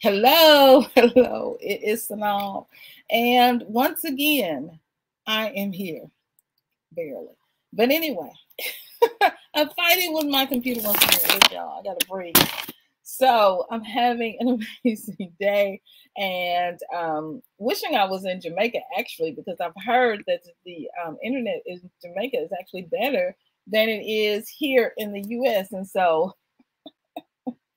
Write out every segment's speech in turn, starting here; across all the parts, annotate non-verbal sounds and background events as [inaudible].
Hello, [laughs] hello. It is Synolve. And once again, I am here. Barely. But anyway, [laughs] I'm fighting with my computer once again. Y'all, I gotta breathe. So I'm having an [laughs] amazing day and um, wishing I was in Jamaica actually, because I've heard that the um, internet in Jamaica is actually better than it is here in the US. And so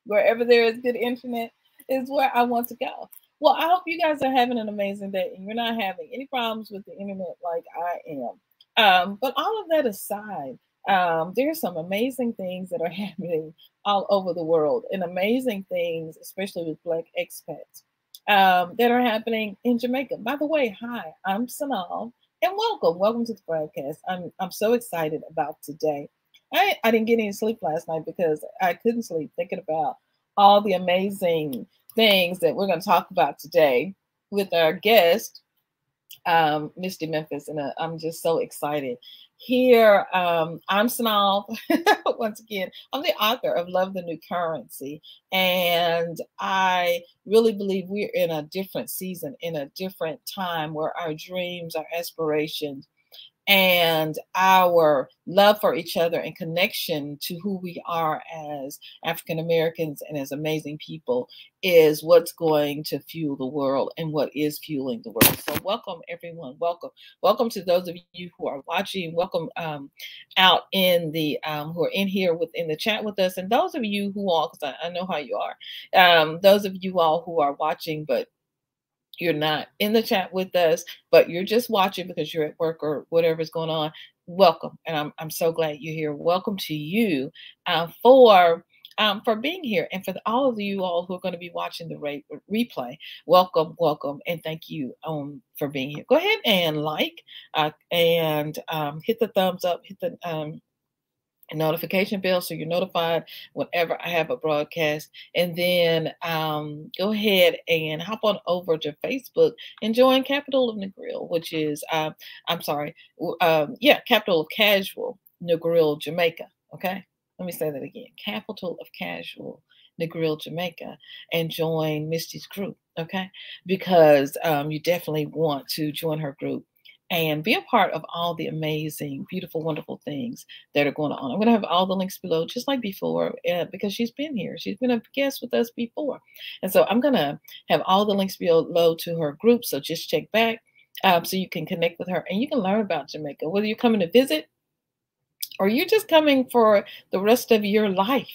wherever there is good internet is where I want to go. Well, I hope you guys are having an amazing day and you're not having any problems with the internet like I am. Um, but all of that aside, um, there's some amazing things that are [laughs] happening all over the world and amazing things, especially with Black expats, um, that are happening in Jamaica. By the way, hi, I'm Synolve and welcome. Welcome to the broadcast. I'm, I'm so excited about today. I, I didn't get any sleep last night because I couldn't sleep thinking about all the amazing things that we're going to talk about today with our guest, um, Misti Memphis. And uh, I'm just so excited. Here, um, I'm Synolve. [laughs] Once again, I'm the author of Love the New Currency. And I really believe we're in a different season, in a different time where our dreams, our aspirations, and our love for each other and connection to who we are as African Americans and as amazing people is what's going to fuel the world and what is fueling the world. So, welcome everyone. Welcome. Welcome to those of you who are watching. Welcome um, out in the um, who are in here within the chat with us, and those of you who all, because I, I, know how you are, um, those of you all who are watching but you're not in the chat with us, but you're just watching because you're at work or whatever's going on, welcome. And I'm, I'm so glad you're here. Welcome to you uh, for um, for being here and for the, all of you all who are going to be watching the re- replay. Welcome, welcome, and thank you um, for being here. Go ahead and like uh, and um, hit the thumbs up, hit the um, notification bell so you're notified whenever I have a broadcast. And then um, go ahead and hop on over to Facebook and join Capital of Negril, which is, uh, I'm sorry, um, yeah, Capital of Casual Negril, Jamaica. Okay, let me say that again Capital of Casual. Negril, Jamaica, and join Misti's group, okay? Because um, you definitely want to join her group and be a part of all the amazing, beautiful, wonderful things that are going on. I'm going to have all the links below, just like before, uh, because she's been here. She's been a guest with us before. And so I'm going to have all the links below to her group. So just check back um, so you can connect with her and you can learn about Jamaica, whether you're coming to visit or you're just coming for the rest of your life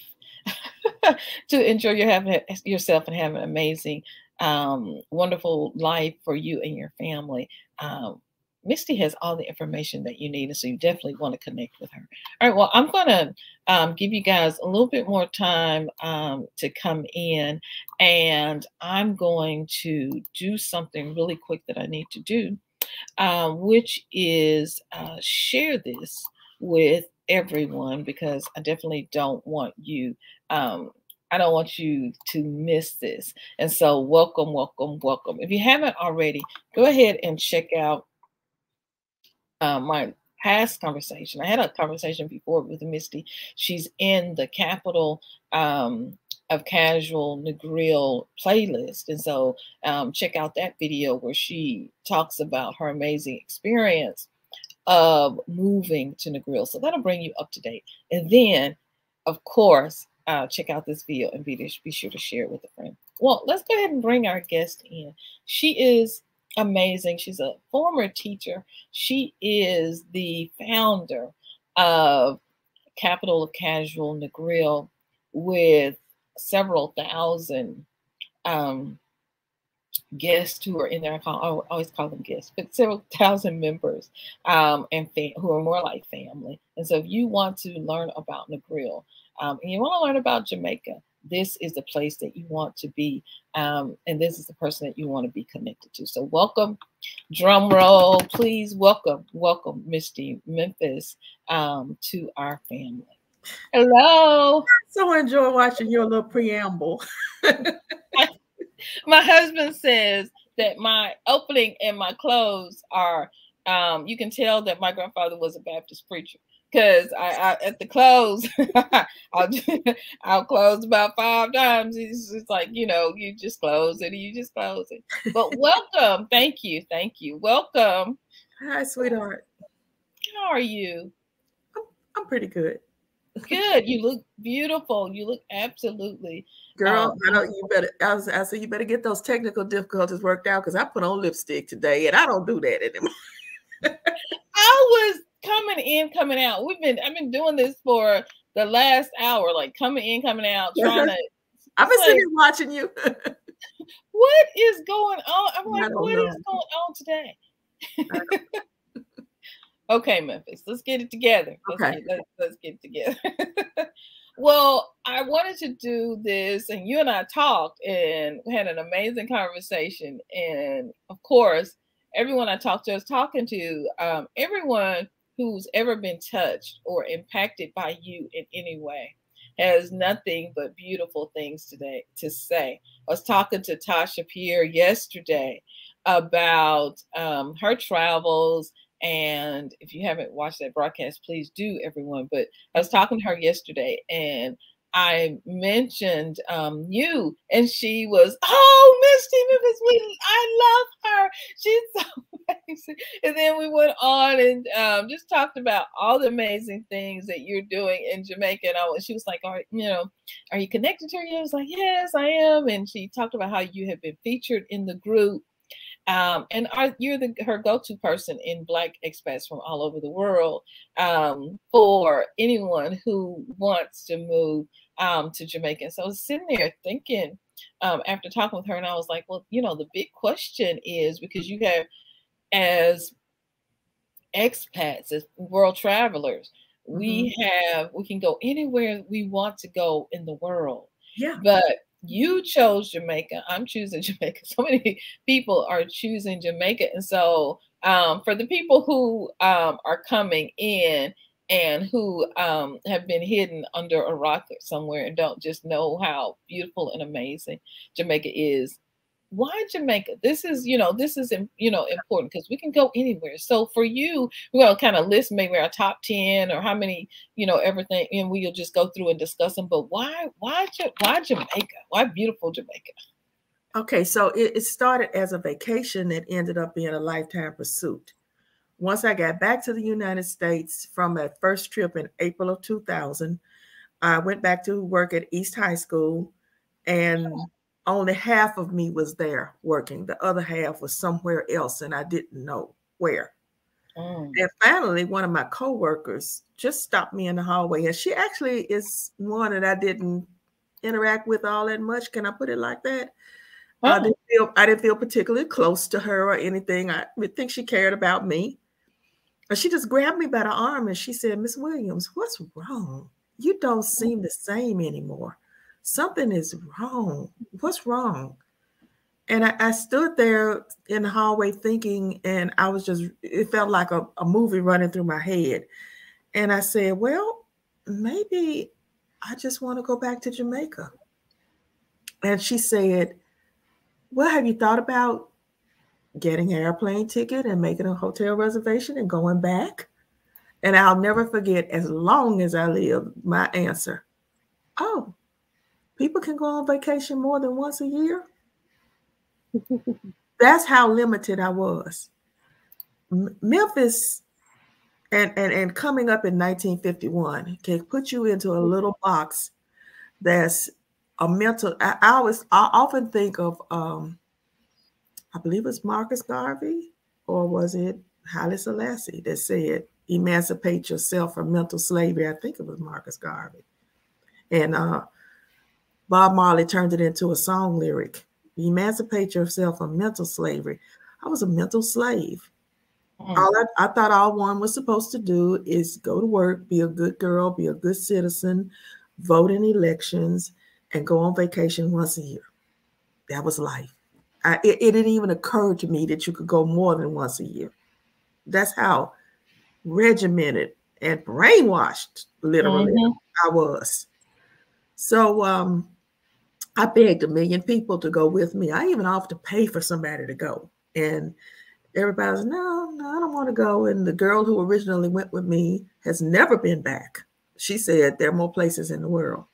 [laughs] to enjoy your having yourself and have an amazing, um, wonderful life for you and your family. Um, Misti has all the information that you need, and so you definitely want to connect with her. All right, well, I'm going to um, give you guys a little bit more time um, to come in, and I'm going to do something really quick that I need to do, um, which is uh, share this with everyone because I definitely don't want you. Um, I don't want you to miss this. And so, welcome, welcome, welcome. If you haven't already, go ahead and check out uh, my past conversation. I had a conversation before with Misti. She's in the capital um, of Casual Negril playlist. And so um, check out that video where she talks about her amazing experience of moving to Negril. So that'll bring you up to date. And then, of course, uh, check out this video and be, be sure to share it with a friend. Well, let's go ahead and bring our guest in. She is amazing. She's a former teacher. She is the founder of Capital of Casual Negril with several thousand um, guests who are in there. I, call, I always call them guests, but several [laughs] thousand members um, and who are more like family. And so if you want to learn about Negril um, and you want to learn about Jamaica, this is the place that you want to be. Um, and this is the person that you want to be connected to. So, welcome, drum roll, please welcome, welcome Misti Memphis um, to our family. Hello. So enjoy watching your little preamble. [laughs] my husband says that my opening and my close are um, you can tell that my grandfather was a Baptist preacher because I, I, at the close, [laughs] I'll [laughs] I'll close about five times. It's just like you know, you just close it, you just close it. But [laughs] welcome, thank you, thank you, welcome. Hi, sweetheart. How are you? I'm, I'm pretty good. Good. You look beautiful. You look absolutely. Girl, um, I know you better. I was. I said you better get those technical difficulties worked out because I put on lipstick today, and I don't do that anymore. I was coming in, coming out. We've been. I've been doing this for the last hour, like coming in, coming out, [laughs] trying to. I've been like, sitting watching you. [laughs] what is going on? I'm like, what know. is going on today? [laughs] okay, Memphis, let's get it together. Let's okay. Get, let's, let's get it together. well, I wanted to do this, and you and I talked and had an amazing conversation. And of course, everyone I talked to, I was talking to um, everyone who's ever been touched or impacted by you in any way has nothing but beautiful things today to say. I was talking to Tasha Pierre yesterday about um, her travels. And if you haven't watched that broadcast, please do, everyone. But I was talking to her yesterday and I mentioned um, you, and she was, oh, Misti Memphis, we, I love her. She's so [laughs] amazing. And then we went on and um, just talked about all the amazing things that you're doing in Jamaica. And I was, she was like, are you know, are you connected to her? I was like, yes, I am. And she talked about how you have been featured in the group. Um, and are, you're the, her go-to person in Black expats from all over the world um, for anyone who wants to move um, to Jamaica. So I was sitting there thinking um, after talking with her, and I was like, well, you know, the big question is because you have, as expats, as world travelers, mm-hmm. we have, we can go anywhere we want to go in the world. Yeah. But you chose Jamaica. I'm choosing [laughs] Jamaica. So many people are choosing Jamaica. And so um, for the people who um, are coming in, and who um, have been hidden under a rock somewhere and don't just know how beautiful and amazing Jamaica is. Why Jamaica? This is, you know, this is, you know, important because we can go anywhere. So for you, we're gonna kind of list maybe our top ten or how many, you know, everything, and we'll just go through and discuss them. But why, why, why Jamaica? Why beautiful Jamaica? Okay, so it, it started as a vacation that ended up being a lifetime pursuit once I got back to the United States from that first trip in April of 2000, I went back to work at East High School, and oh. Only half of me was there working. The other half was somewhere else, and I didn't know where. Mm. And finally, one of my coworkers just stopped me in the hallway, and she actually is one that I didn't interact with all that much. Can I put it like that? Oh. I didn't feel I didn't feel particularly close to her or anything. I think she cared about me. And she just grabbed me by the arm and she said, Miss Williams, what's wrong? You don't seem the same anymore. Something is wrong. What's wrong? And I, I, stood there in the hallway thinking, and I was just, it felt like a, a movie running through my head. And I said, Well, maybe I just want to go back to Jamaica. And she said, Well, have you thought about getting an airplane ticket and making a hotel reservation and going back. And I'll never forget, as long as I live, my answer oh, people can go on vacation more than once a year. [laughs] That's how limited I was. Memphis and, and, and coming up in 1951 can put you into a little box that's a mental. I, I always, I often think of um, I believe it's Marcus Garvey, or was it Haile Selassie that said, emancipate yourself from mental slavery. I think it was Marcus Garvey. And uh, Bob Marley turned it into a song lyric. Emancipate yourself from mental slavery. I was a mental slave. Mm. All I, I thought all one was supposed to do is go to work, be a good girl, be a good citizen, vote in elections, and go on vacation once a year. That was life. I, it, it didn't even occur to me that you could go more than once a year. That's how regimented and brainwashed, literally, mm-hmm. I was. So um, I begged a million people to go with me. I even offered to pay for somebody to go. And everybody's no, no, I don't want to go. And the girl who originally went with me has never been back. She said there are more places in the world.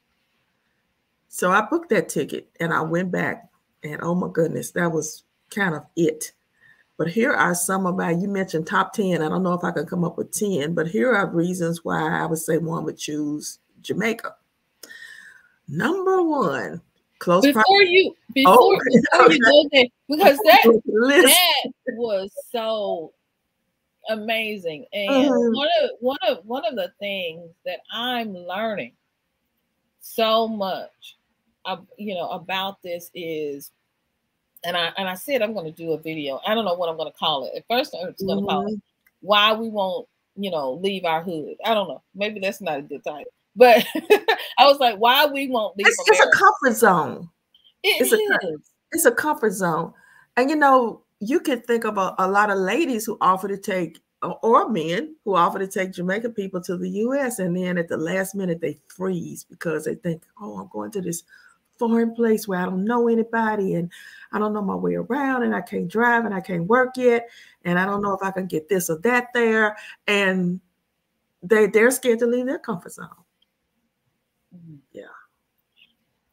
So I booked that ticket and I went back. And oh my goodness, that was kind of it. But here are some of my, you mentioned top 10. I don't know if I can come up with 10, but here are reasons why I would say one would choose Jamaica. Number one, close before you before, oh, before [laughs] okay. you go there, because that [laughs] that was so amazing. And uh-huh. one of one of one of the things that I'm learning so much uh, you know about this is and I and I said I'm going to do a video. I don't know what I'm going to call it. At first, I'm just going to mm-hmm. call it mm-hmm. "Why We Won't, You know, Leave Our Hood." I don't know. Maybe that's not a good title, but [laughs] I was like, "Why we won't leave?" It's, it's a comfort zone. It it's is. A, it's a comfort zone, and you know, you can think of a, a lot of ladies who offer to take or men who offer to take Jamaican people to the US and then at the last minute they freeze because they think, oh, I'm going to this foreign place where I don't know anybody and I don't know my way around and I can't drive and I can't work yet and I don't know if I can get this or that there and they they're scared to leave their comfort zone. Mm-hmm. Yeah.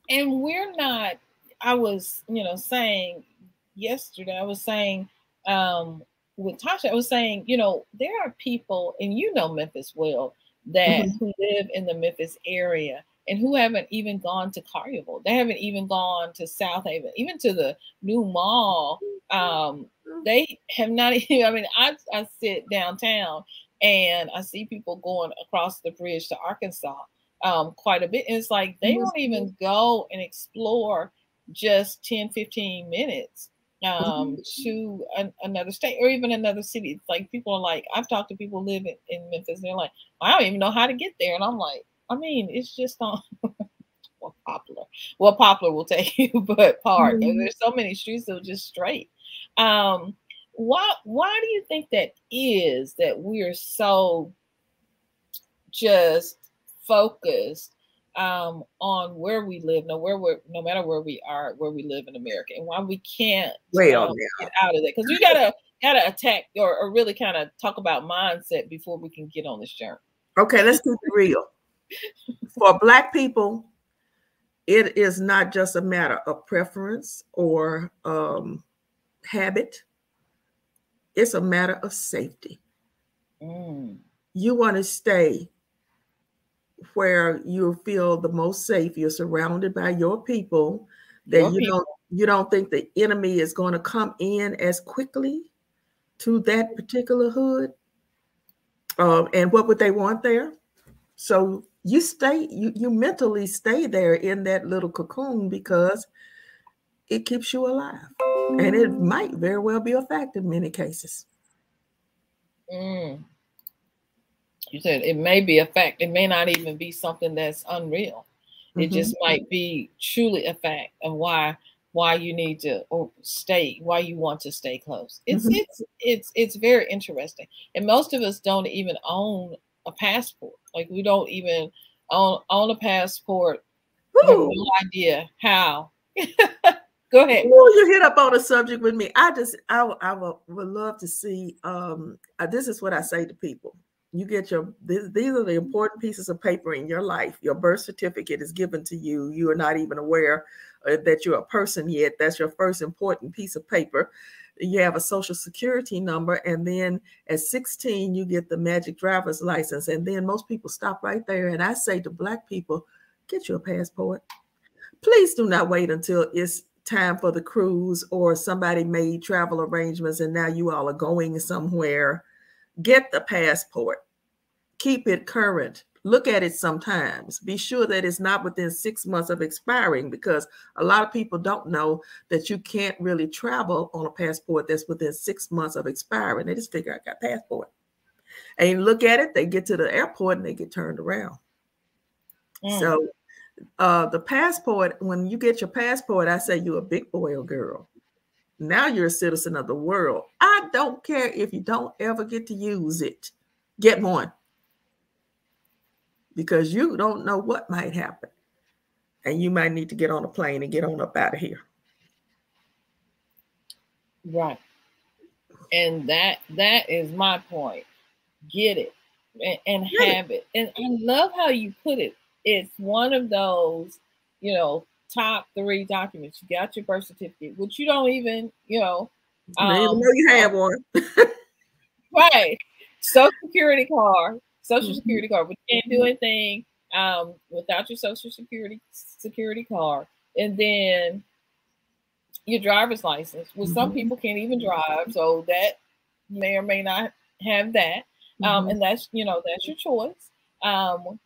And we're not I was, you know, saying yesterday I was saying um with Tasha I was saying, you know, there are people and you know Memphis well that mm-hmm. who live in the Memphis area and who haven't even gone to Collierville. They haven't even gone to Southaven, even to the new mall. Um, they have not [laughs] even, I mean, I, I sit downtown and I see people going across the bridge to Arkansas um, quite a bit. And it's like they won't even go and explore just 10, 15 minutes um, to an, another state or even another city. It's like people are like, I've talked to people living in Memphis, and they're like, I don't even know how to get there. And I'm like, I mean, it's just on [laughs] well, Poplar. Well, Poplar will take you, [laughs] but Park. Mm-hmm. There's so many streets that are just straight. Um, why why do you think that is that we're so just focused um, on where we live, no where we're no matter where we are, where we live in America, and why we can't well, um, get out of that because we gotta gotta attack or, or really kind of talk about mindset before we can get on this journey. Okay, let's keep it real for black people, it is not just a matter of preference or um, habit. It's a matter of safety. Mm. You want to stay where you feel the most safe. You're surrounded by your people. That your you people. don't you don't think the enemy is going to come in as quickly to that particular hood. Um, and what would they want there? So you stay you you mentally stay there in that little cocoon because it keeps you alive and it might very well be a fact in many cases mm. You said it may be a fact it may not even be something that's unreal it mm-hmm. just might be truly a fact of why why you need to or stay why you want to stay close it's mm-hmm. it's it's it's very interesting and most of us don't even own a passport. Like we don't even own own a passport. no idea how. [laughs] Go ahead. Well, you hit up on a subject with me. I just I, I would, would love to see. Um, uh, this is what I say to people. You get your this, these are the important pieces of paper in your life. Your birth certificate is given to you. You are not even aware uh, that you're a person yet. That's your first important piece of paper you have a social security number and then at 16 you get the magic driver's license and then most people stop right there and i say to black people get you a passport please do not wait until it's time for the cruise or somebody made travel arrangements and now you all are going somewhere get the passport keep it current look at it sometimes. Be sure that it's not within six months of expiring because a lot of people don't know that you can't really travel on a passport that's within six months of expiring. They just figure I got passport. And look at it, they get to the airport and they get turned around. Mm. So uh, the passport, when you get your passport, I say you're a big boy or girl. Now you're a citizen of the world. I don't care if you don't ever get to use it. Get one because you don't know what might happen. And you might need to get on a plane and get on up out of here. Right. And that that is my point. Get it and, and have it. And I love how you put it. It's one of those, you know, top three documents. You got your birth certificate, which you don't even, you know, um, even know you have one. [laughs] right. Social security card, social mm-hmm. security card, but you can't do anything um, without your social security security card. And then your driver's license, which mm-hmm. some people can't even drive, so that may or may not have that. Um, mm-hmm. and that's you know that's your choice. Um,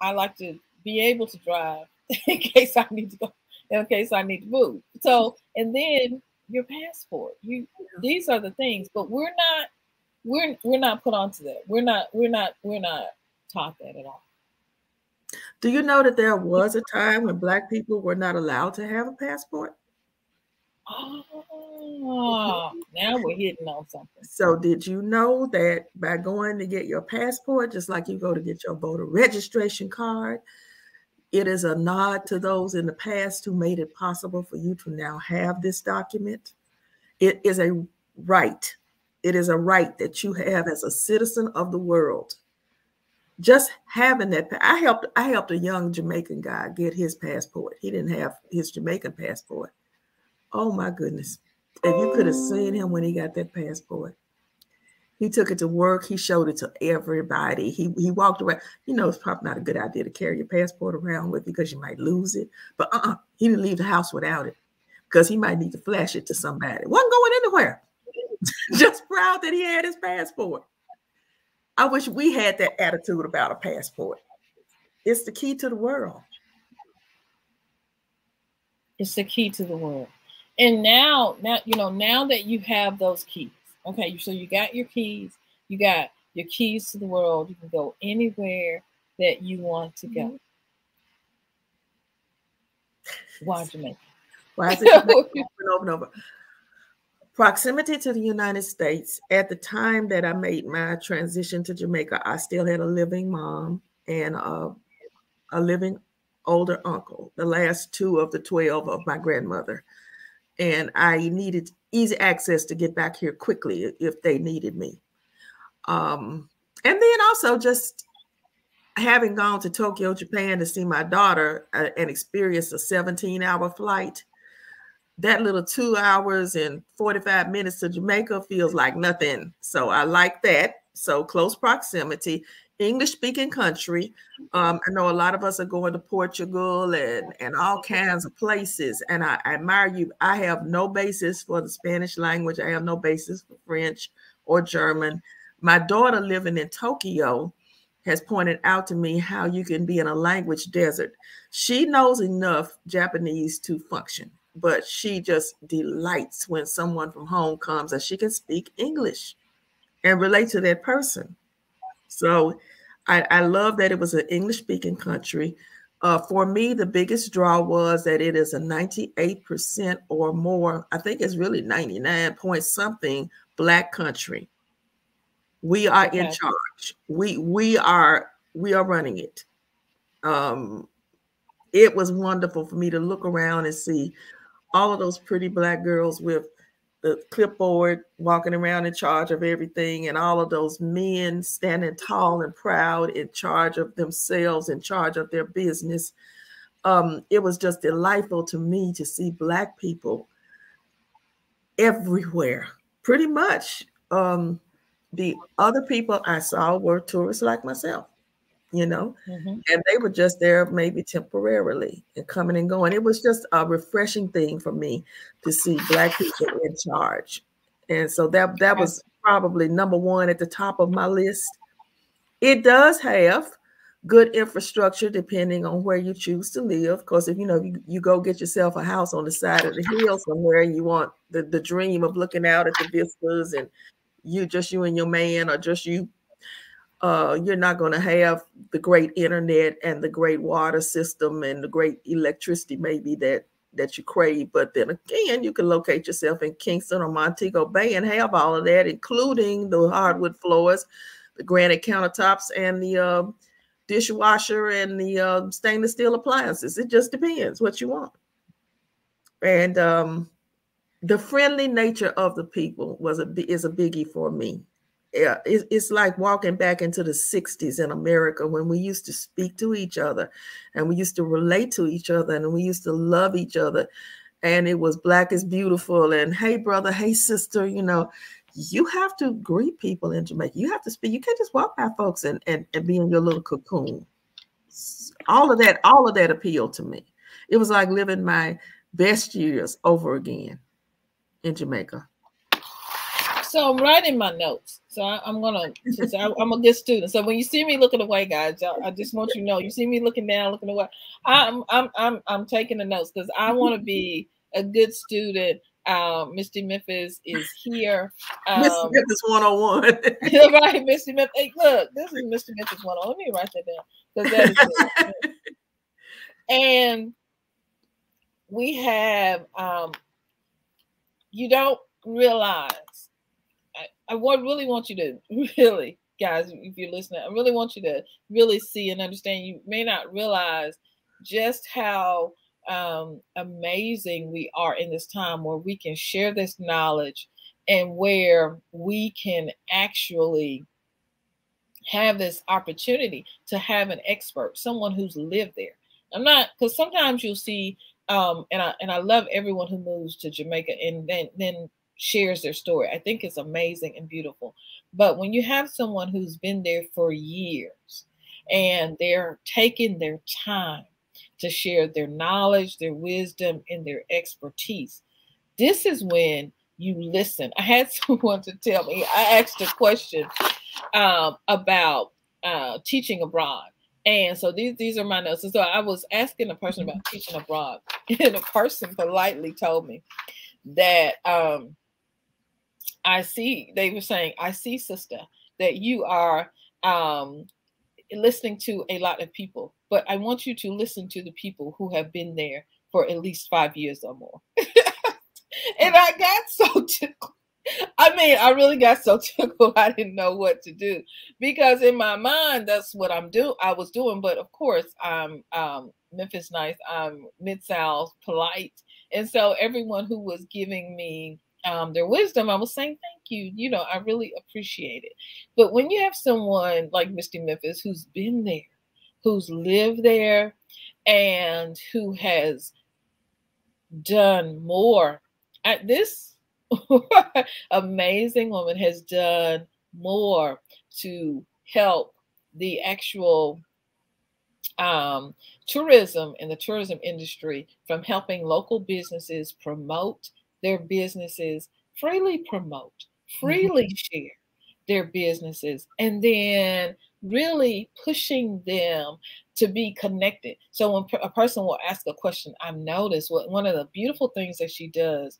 I like to be able to drive [laughs] in case I need to go, in case I need to move. So and then your passport. You these are the things, but we're not we're we're not put onto that. We're not we're not we're not taught that at all. Do you know that there was a time when black people were not allowed to have a passport? Oh, now we're hitting on something. So, did you know that by going to get your passport, just like you go to get your voter registration card, it is a nod to those in the past who made it possible for you to now have this document. It is a right. It is a right that you have as a citizen of the world. Just having that, I helped. I helped a young Jamaican guy get his passport. He didn't have his Jamaican passport. Oh my goodness! If you could have seen him when he got that passport, he took it to work. He showed it to everybody. He he walked around. You know, it's probably not a good idea to carry your passport around with you because you might lose it. But uh-uh, he didn't leave the house without it because he might need to flash it to somebody. wasn't going anywhere. [laughs] Just proud that he had his passport. I wish we had that attitude about a passport. It's the key to the world. It's the key to the world. And now, now you know, now that you have those keys Okay, so you got your keys, you got your keys to the world. You can go anywhere that you want to go. Mm-hmm. Why Jamaica? Why is [laughs] it over and over and over? Proximity to the United States. At the time that I made my transition to Jamaica, I still had a living mom and a, a living older uncle, the last two of the 12 of my grandmother. And I needed easy access to get back here quickly if they needed me. Um, and then also just having gone to Tokyo, Japan to see my daughter uh, and experience a 17 hour flight, that little two hours and 45 minutes to Jamaica feels like nothing. So I like that. So close proximity. English speaking country. Um, I know a lot of us are going to Portugal and, and all kinds of places. And I, I, admire you. I have no basis for the Spanish language, I have no basis for French or German. My daughter living in Tokyo has pointed out to me how you can be in a language desert. She knows enough Japanese to function, but she just delights when someone from home comes and she can speak English and relate to that person. So I, I love that it was an English speaking country. Uh, for me, the biggest draw was that it is a 98% or more, I think it's really 99 point something black country. We are okay. in charge. We we are we are running it. Um, it was wonderful for me to look around and see all of those pretty black girls with the clipboard, walking around in charge of everything, and all of those men standing tall and proud, in charge of themselves, in charge of their business. Um, it was just delightful to me to see Black people everywhere, pretty much. Um, the other people I saw were tourists like myself you know, mm-hmm. and they were just there maybe temporarily and coming and going. It was just a refreshing thing for me to see black people in charge. And so that that was probably number one at the top of my list. It does have good infrastructure depending on where you choose to live. Because if you know you, you go get yourself a house on the side of the hill somewhere and you want the, the dream of looking out at the vistas and you just you and your man or just you uh, you're not going to have the great internet and the great water system and the great electricity maybe that that you crave. But then again, you can locate yourself in Kingston or Montego Bay and have all of that, including the hardwood floors, the granite countertops, and the uh, dishwasher and the uh, stainless steel appliances. It just depends what you want. And um, the friendly nature of the people was a is a biggie for me. It's like walking back into the 60s in America when we used to speak to each other and we used to relate to each other and we used to love each other. And it was black is beautiful and hey, brother, hey, sister, you know, you have to greet people in Jamaica. You have to speak. You can't just walk by folks and, and, and be in your little cocoon. All of that, all of that appealed to me. It was like living my best years over again in Jamaica. So I'm writing my notes. So I, am gonna. I, am a good student. So when you see me looking away, guys, I, I, just want you to know. You see me looking down, looking away. I'm I'm I'm I'm taking the notes because I want to be a good student um, Misti Memphis is here. Um, Misti Memphis 101. [laughs] right, Misti Memphis. Hey, look, this is Misti Memphis 101. Let me write that down. Because that is [laughs] and we have um, you don't realize I, really want you to [laughs] really guys if you're listening i really want you to really see and understand you may not realize just how um, amazing we are in this time where we can share this knowledge and where we can actually have this opportunity to have an expert, someone who's lived there. I'm not because sometimes you'll see, um, and I and I love everyone who moves to Jamaica and then then shares their story. I think it's amazing and beautiful. But when you have someone who's been there for years and they're taking their time to share their knowledge, their wisdom, and their expertise. This is when you listen. I had [laughs] someone to tell me, I asked a question um, about uh, teaching abroad. And so these these are my notes. And so I was asking a person about teaching abroad, [laughs] and a person politely told me that um, I see. They were saying, "I see, sister, that you are um, listening to a lot of people, but I want you to listen to the people who have been there for at least five years or more. [laughs] and I got so [laughs] tickled. I mean, I really got so [laughs] tickled. I didn't know what to do because in my mind, that's what I'm doing. I was doing, but of course, I'm um, Memphis nice. I'm Mid South polite, and so everyone who was giving me um, their wisdom, I was saying thank you. You know, I really appreciate it. But when you have someone like Misti Memphis who's been there, who's lived there, and who has done more, this [laughs] amazing woman has done more to help the actual um, tourism and the tourism industry from helping local businesses promote their businesses, freely promote, mm-hmm. freely mm-hmm. share their businesses, and then really pushing them to be connected. So when a person will ask a question, I've noticed what one of the beautiful things that she does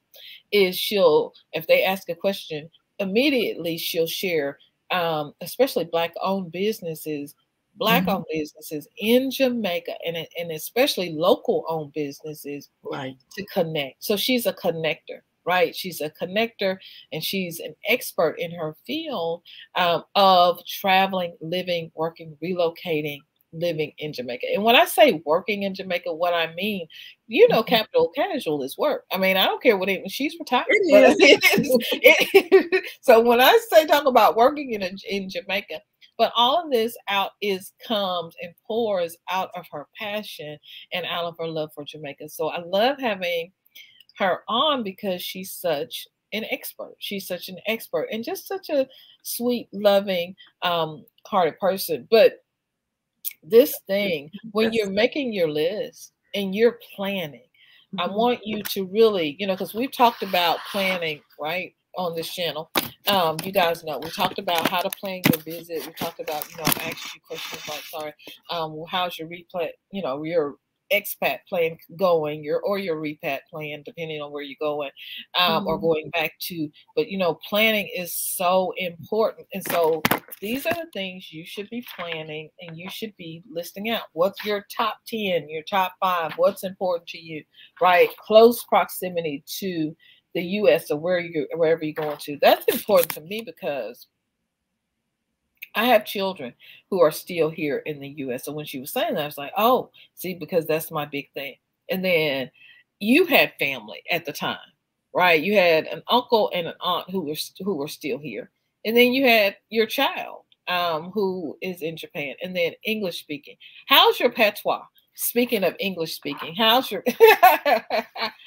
is she'll, if they ask a question, immediately she'll share, um, especially black owned businesses, black owned mm-hmm. businesses in Jamaica and, and especially local owned businesses right. to connect. So she's a connector right? She's a connector and she's an expert in her field um, of traveling, living, working, relocating, living in Jamaica. And when I say working in Jamaica, what I mean, you know, mm-hmm. capital casual is work. I mean, I don't care what it, she's retired. It [laughs] is. [laughs] so when I say talk about working in in Jamaica, but all of this out is comes and pours out of her passion and out of her love for Jamaica. So I love having her on because she's such an expert. She's such an expert and just such a sweet, loving, um, hearted person. But this thing, when you're making your list and you're planning, I mm-hmm. want you to really, you know, because we've talked about planning, right, on this channel. Um, you guys know we talked about how to plan your visit. We talked about, you know, asked you questions like, sorry, um, how's your replay, you know, your expat plan going, your or your repat plan, depending on where you're going, um, mm-hmm. or going back to. But you know, planning is so important, and so these are the things you should be planning, and you should be listing out. What's your top ten, your top five? What's important to you? Right, close proximity to the U.S. or where you wherever you're going to. That's important to me because I have children who are still here in the US. So when she was saying that, I was like, oh, see, because that's my big thing. And then you had family at the time right? You had an uncle and an aunt who were who were still here, and then you had your child um, who is in Japan, and then English speaking. How's your patois? Speaking of English speaking, how's your [laughs]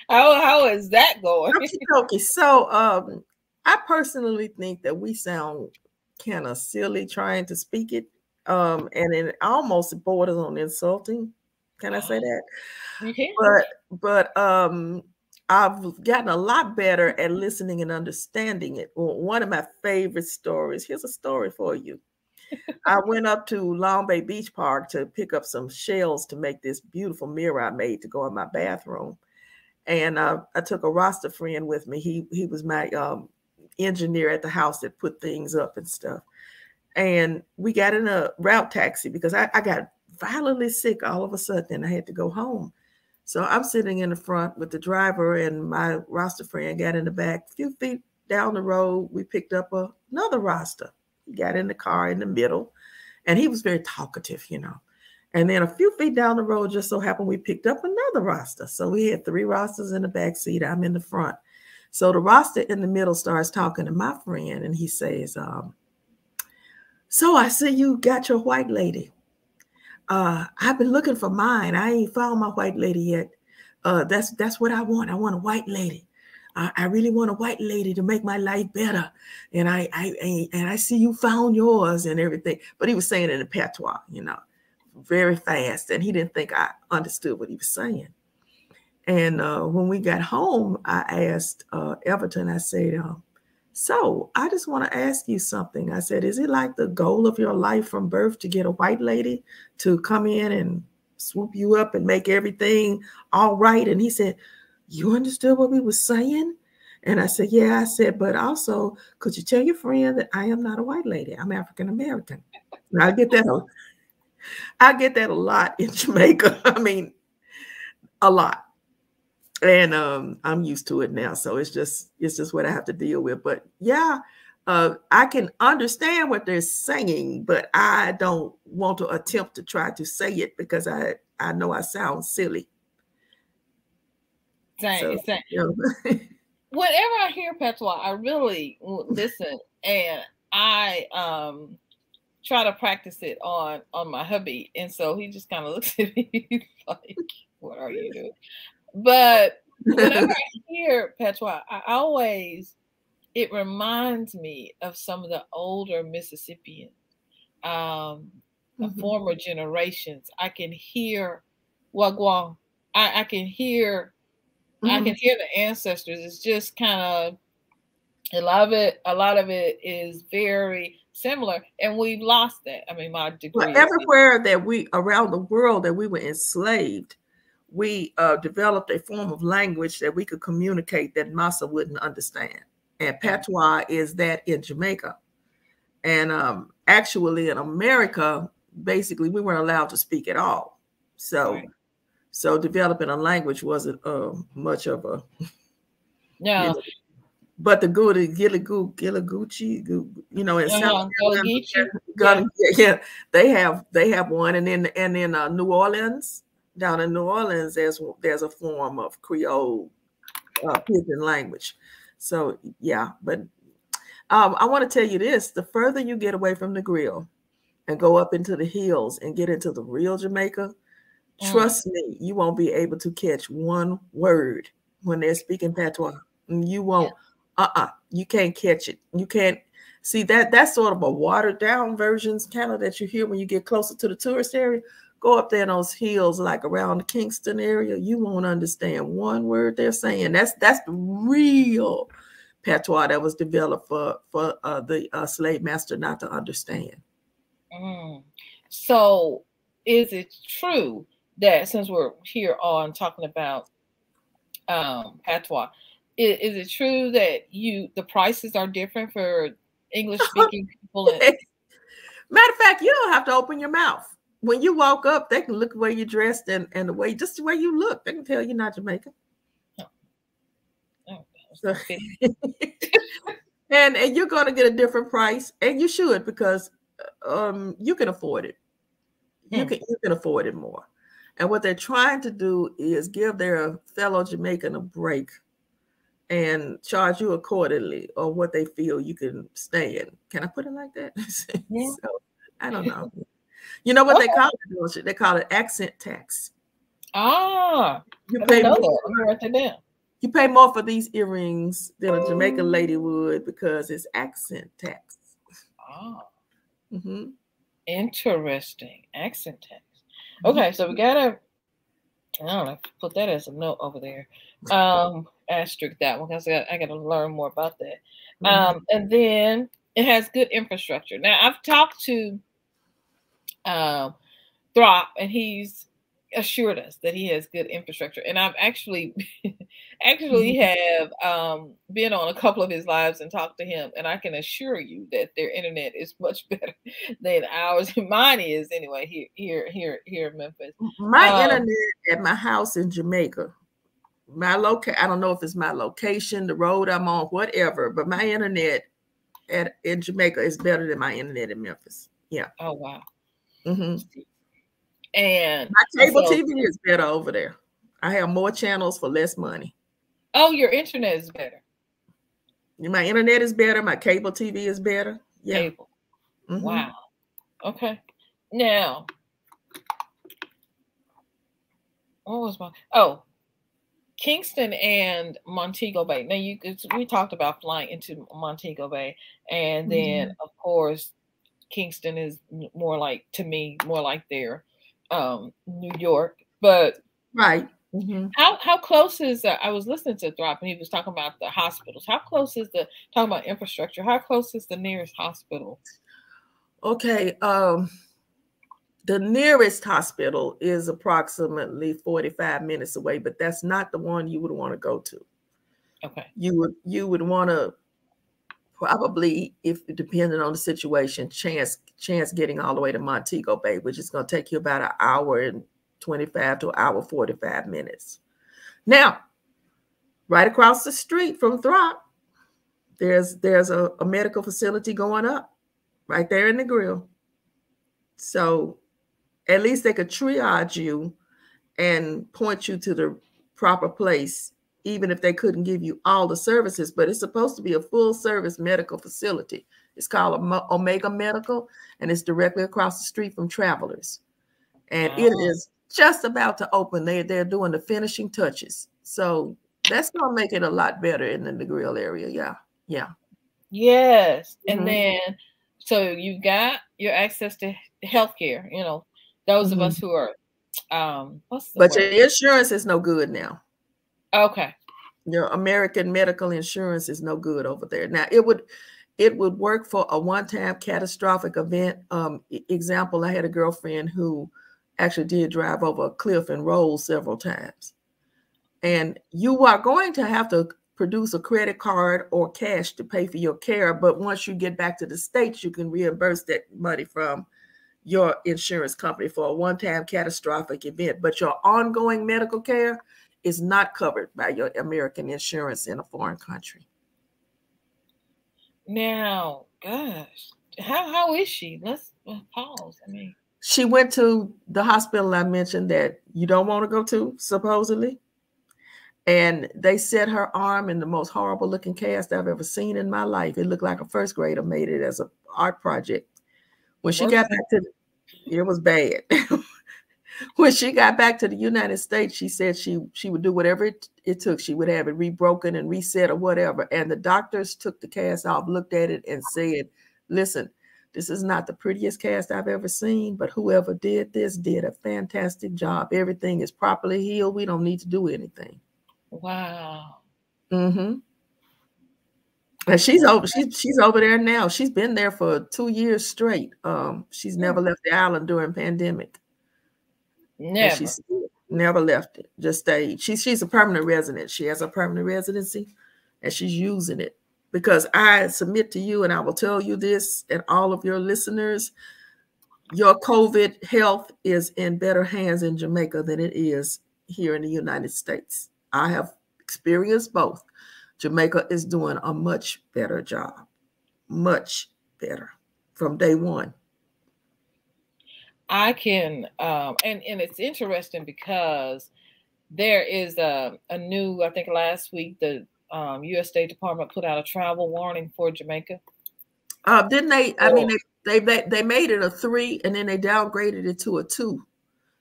how how is that going? Okay, so um, I personally think that we sound kind of silly trying to speak it, um, and it almost borders on insulting. Can I say that? You can. But but um, I've gotten a lot better at listening and understanding it. One of my favorite stories. Here's a story for you. I went up to Long Bay Beach Park to pick up some shells to make this beautiful mirror I made to go in my bathroom. And uh, I took a Rasta friend with me. He he was my um, engineer at the house that put things up and stuff. And we got in a route taxi because I, I got violently sick all of a sudden and I had to go home. So I'm sitting in the front with the driver and my Rasta friend got in the back. A few feet down the road, we picked up a, another Rasta. He got in the car in the middle and he was very talkative, you know. And then a few feet down the road, just so happened we picked up another Rasta. So we had three Rastas in the back seat. I'm in the front. So the Rasta in the middle starts talking to my friend and he says, um, So I see you got your white lady uh, I've been looking for mine. I ain't found my white lady yet. Uh, that's that's what I want. I want a white lady. Uh, I really want a white lady to make my life better. And I, I, I, and I see you found yours and everything. But he was saying it in a patois, you know, very fast, and he didn't think I understood what he was saying. And uh, when we got home, I asked uh, Everton. I said, uh, so I just want to ask you something. I said, Is it like the goal of your life from birth to get a white lady to come in and swoop you up and make everything all right? And he said, You understood what we were saying? And I said, Yeah, I said, but also, could you tell your friend that I am not a white lady? I'm African American. I get that. I get that a lot in [laughs] Jamaica. I mean, a lot and um, I'm used to it now. So it's just it's just what I have to deal with. But yeah, uh, I can understand what they're saying, but I don't want to attempt to try to say it because I I know I sound silly. Same, so, same. You [laughs] know. Whenever I hear patois, I really listen and I um try to practice it on on my hubby, and so he just kind of looks at [laughs] me like, "What are you doing?" But whenever I [laughs] hear patois, I always it reminds me of some of the older Mississippians, um, mm-hmm. former generations. I can hear wagwan. I, I can hear, mm-hmm. I can hear the ancestors. It's just kind of a lot of it. A lot of it is very similar, and we've lost that. I mean, my degree. Well, everywhere that we around the world that we were enslaved, we uh, developed a form of language that we could communicate that Massa wouldn't understand. And patois is that in Jamaica. And um, actually, in America, basically, we weren't allowed to speak at all. So, right. So developing a language wasn't uh, much of a. [laughs] No. You know, but the good Gilligoo, Gullah Geechee, you know, in uh-huh. South Carolina, yeah. [laughs] yeah, they have they have one, and then and in uh, New Orleans, down in New Orleans, there's there's a form of Creole uh, pidgin language. So yeah, but um, I want to tell you this: the further you get away from Negril and go up into the hills and get into the real Jamaica, mm. trust me, you won't be able to catch one word when they're speaking patois. You won't. Yeah. Uh-uh. You can't catch it. You can't see that. That's sort of a watered down versions, kind of that you hear when you get closer to the tourist area go up there in those hills like around the Kingston area, you won't understand one word they're saying. That's that's the real patois that was developed for for uh, the uh, slave master not to understand. Mm. So, is it true that since we're here on talking about um, patois, is, is it true that you the prices are different for English [laughs] speaking people? [laughs] Matter of fact, you don't have to open your mouth when you walk up, they can look the way you're dressed and, and the way just the way you look. They can tell you're not Jamaican. Oh. Oh, so, [laughs] and and you're going to get a different price, and you should because um you can afford it. Hmm. You can you can afford it more. And what they're trying to do is give their fellow Jamaican a break and charge you accordingly or what they feel you can stay stand. Can I put it like that? [laughs] Yeah. so, I don't know. You know what okay. they call it? They call it accent tax. Ah, you pay more. You pay more for these earrings than a Jamaican lady would because it's accent tax. Ah, mm-hmm. interesting. Accent tax. Okay, so we gotta. I don't know. Put that as a note over there. Um, asterisk that one because I got, I got to learn more about that. Mm-hmm. Um, and then it has good infrastructure. Now I've talked to um, Throp, and he's assured us that he has good infrastructure. And I've actually [laughs] actually mm-hmm. have um, been on a couple of his lives and talked to him, and I can assure you that their internet is much [laughs] better than ours. [laughs] Mine is anyway here here here here in Memphis. My um, internet at my house in Jamaica. My location, I don't know if it's my location, the road I'm on, whatever, but my internet at in Jamaica is better than my internet in Memphis. Yeah. Oh wow. Mm-hmm. And my cable so, TV is better over there. I have more channels for less money. Oh, your internet is better. My internet is better. My cable TV is better. Yeah. Cable. Mm-hmm. Wow. Okay. Now, what was my? Oh, Kingston and Montego Bay. Now, you we talked about flying into Montego Bay, and then mm-hmm. of course, Kingston is more like to me more like their um, New York, but right. Mm-hmm. How how close is uh, I was listening to Throp and he was talking about the hospitals. How close is the talking about infrastructure? How close is the nearest hospital? Okay, um, the nearest hospital is approximately 45 minutes away, but that's not the one you would want to go to. Okay. You would you would want to probably, if depending on the situation, chance chance getting all the way to Montego Bay, which is going to take you about an hour and 25 to an hour 45 minutes. Now, right across the street from Throp, there's there's a, a medical facility going up right there in Negril. So at least they could triage you and point you to the proper place even if they couldn't give you all the services, but it's supposed to be a full service medical facility. It's called Omega Medical, and it's directly across the street from Travelers. And wow. it is just about to open. They, they're doing the finishing touches. So that's going to make it a lot better in the Negril area. Yeah. Yeah. Yes. Mm-hmm. And then, so you've got your access to healthcare, you know, those mm-hmm. of us who are, um, but word? your insurance is no good now. Okay. Your American medical insurance is no good over there. Now it would it would work for a one-time catastrophic event. Um, example, I had a girlfriend who actually did drive over a cliff and roll several times. And you are going to have to produce a credit card or cash to pay for your care. But once you get back to the States, you can reimburse that money from your insurance company for a one time catastrophic event. But your ongoing medical care, is not covered by your American insurance in a foreign country. Now, gosh, how how is she? Let's uh, pause. I mean, she went to the hospital I mentioned that you don't want to go to, supposedly. And they set her arm in the most horrible looking cast I've ever seen in my life. It looked like a first grader made it as an art project. When she got back to, it was bad. [laughs] [laughs] when she got back to the United States, she said she she would do whatever it, it took. She would have it rebroken and reset or whatever. And the doctors took the cast off, looked at it, and said, "Listen, this is not the prettiest cast I've ever seen, but whoever did this did a fantastic job. Everything is properly healed. We don't need to do anything." Wow. Mm-hmm. And she's over. She's she's over there now. She's been there for two years straight. Um, she's never left the island during pandemic. Never. She's never left it. Just stayed. She's she's a permanent resident. She has a permanent residency, and she's using it because I submit to you, and I will tell you this, and all of your listeners, your COVID health is in better hands in Jamaica than it is here in the United States. I have experienced both. Jamaica is doing a much better job, much better from day one. I can, um, and and it's interesting because there is a, a new. I think last week the um, U.S. State Department put out a travel warning for Jamaica? Uh, didn't they? I mean, they, they they made it a three, and then they downgraded it to a two.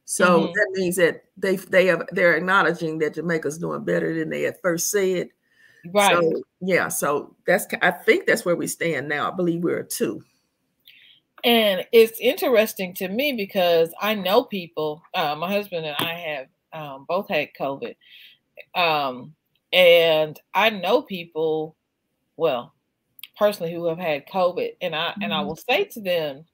So mm-hmm. that means that they they have they're acknowledging that Jamaica's doing better than they at first said. Right. So, yeah. So that's I think that's where we stand now. I believe we're a two. And it's interesting to me because I know people. Uh, my husband and I have um, both had COVID, um, and I know people. Well, personally, who have had COVID, and I mm-hmm. and I mm-hmm. will say to them,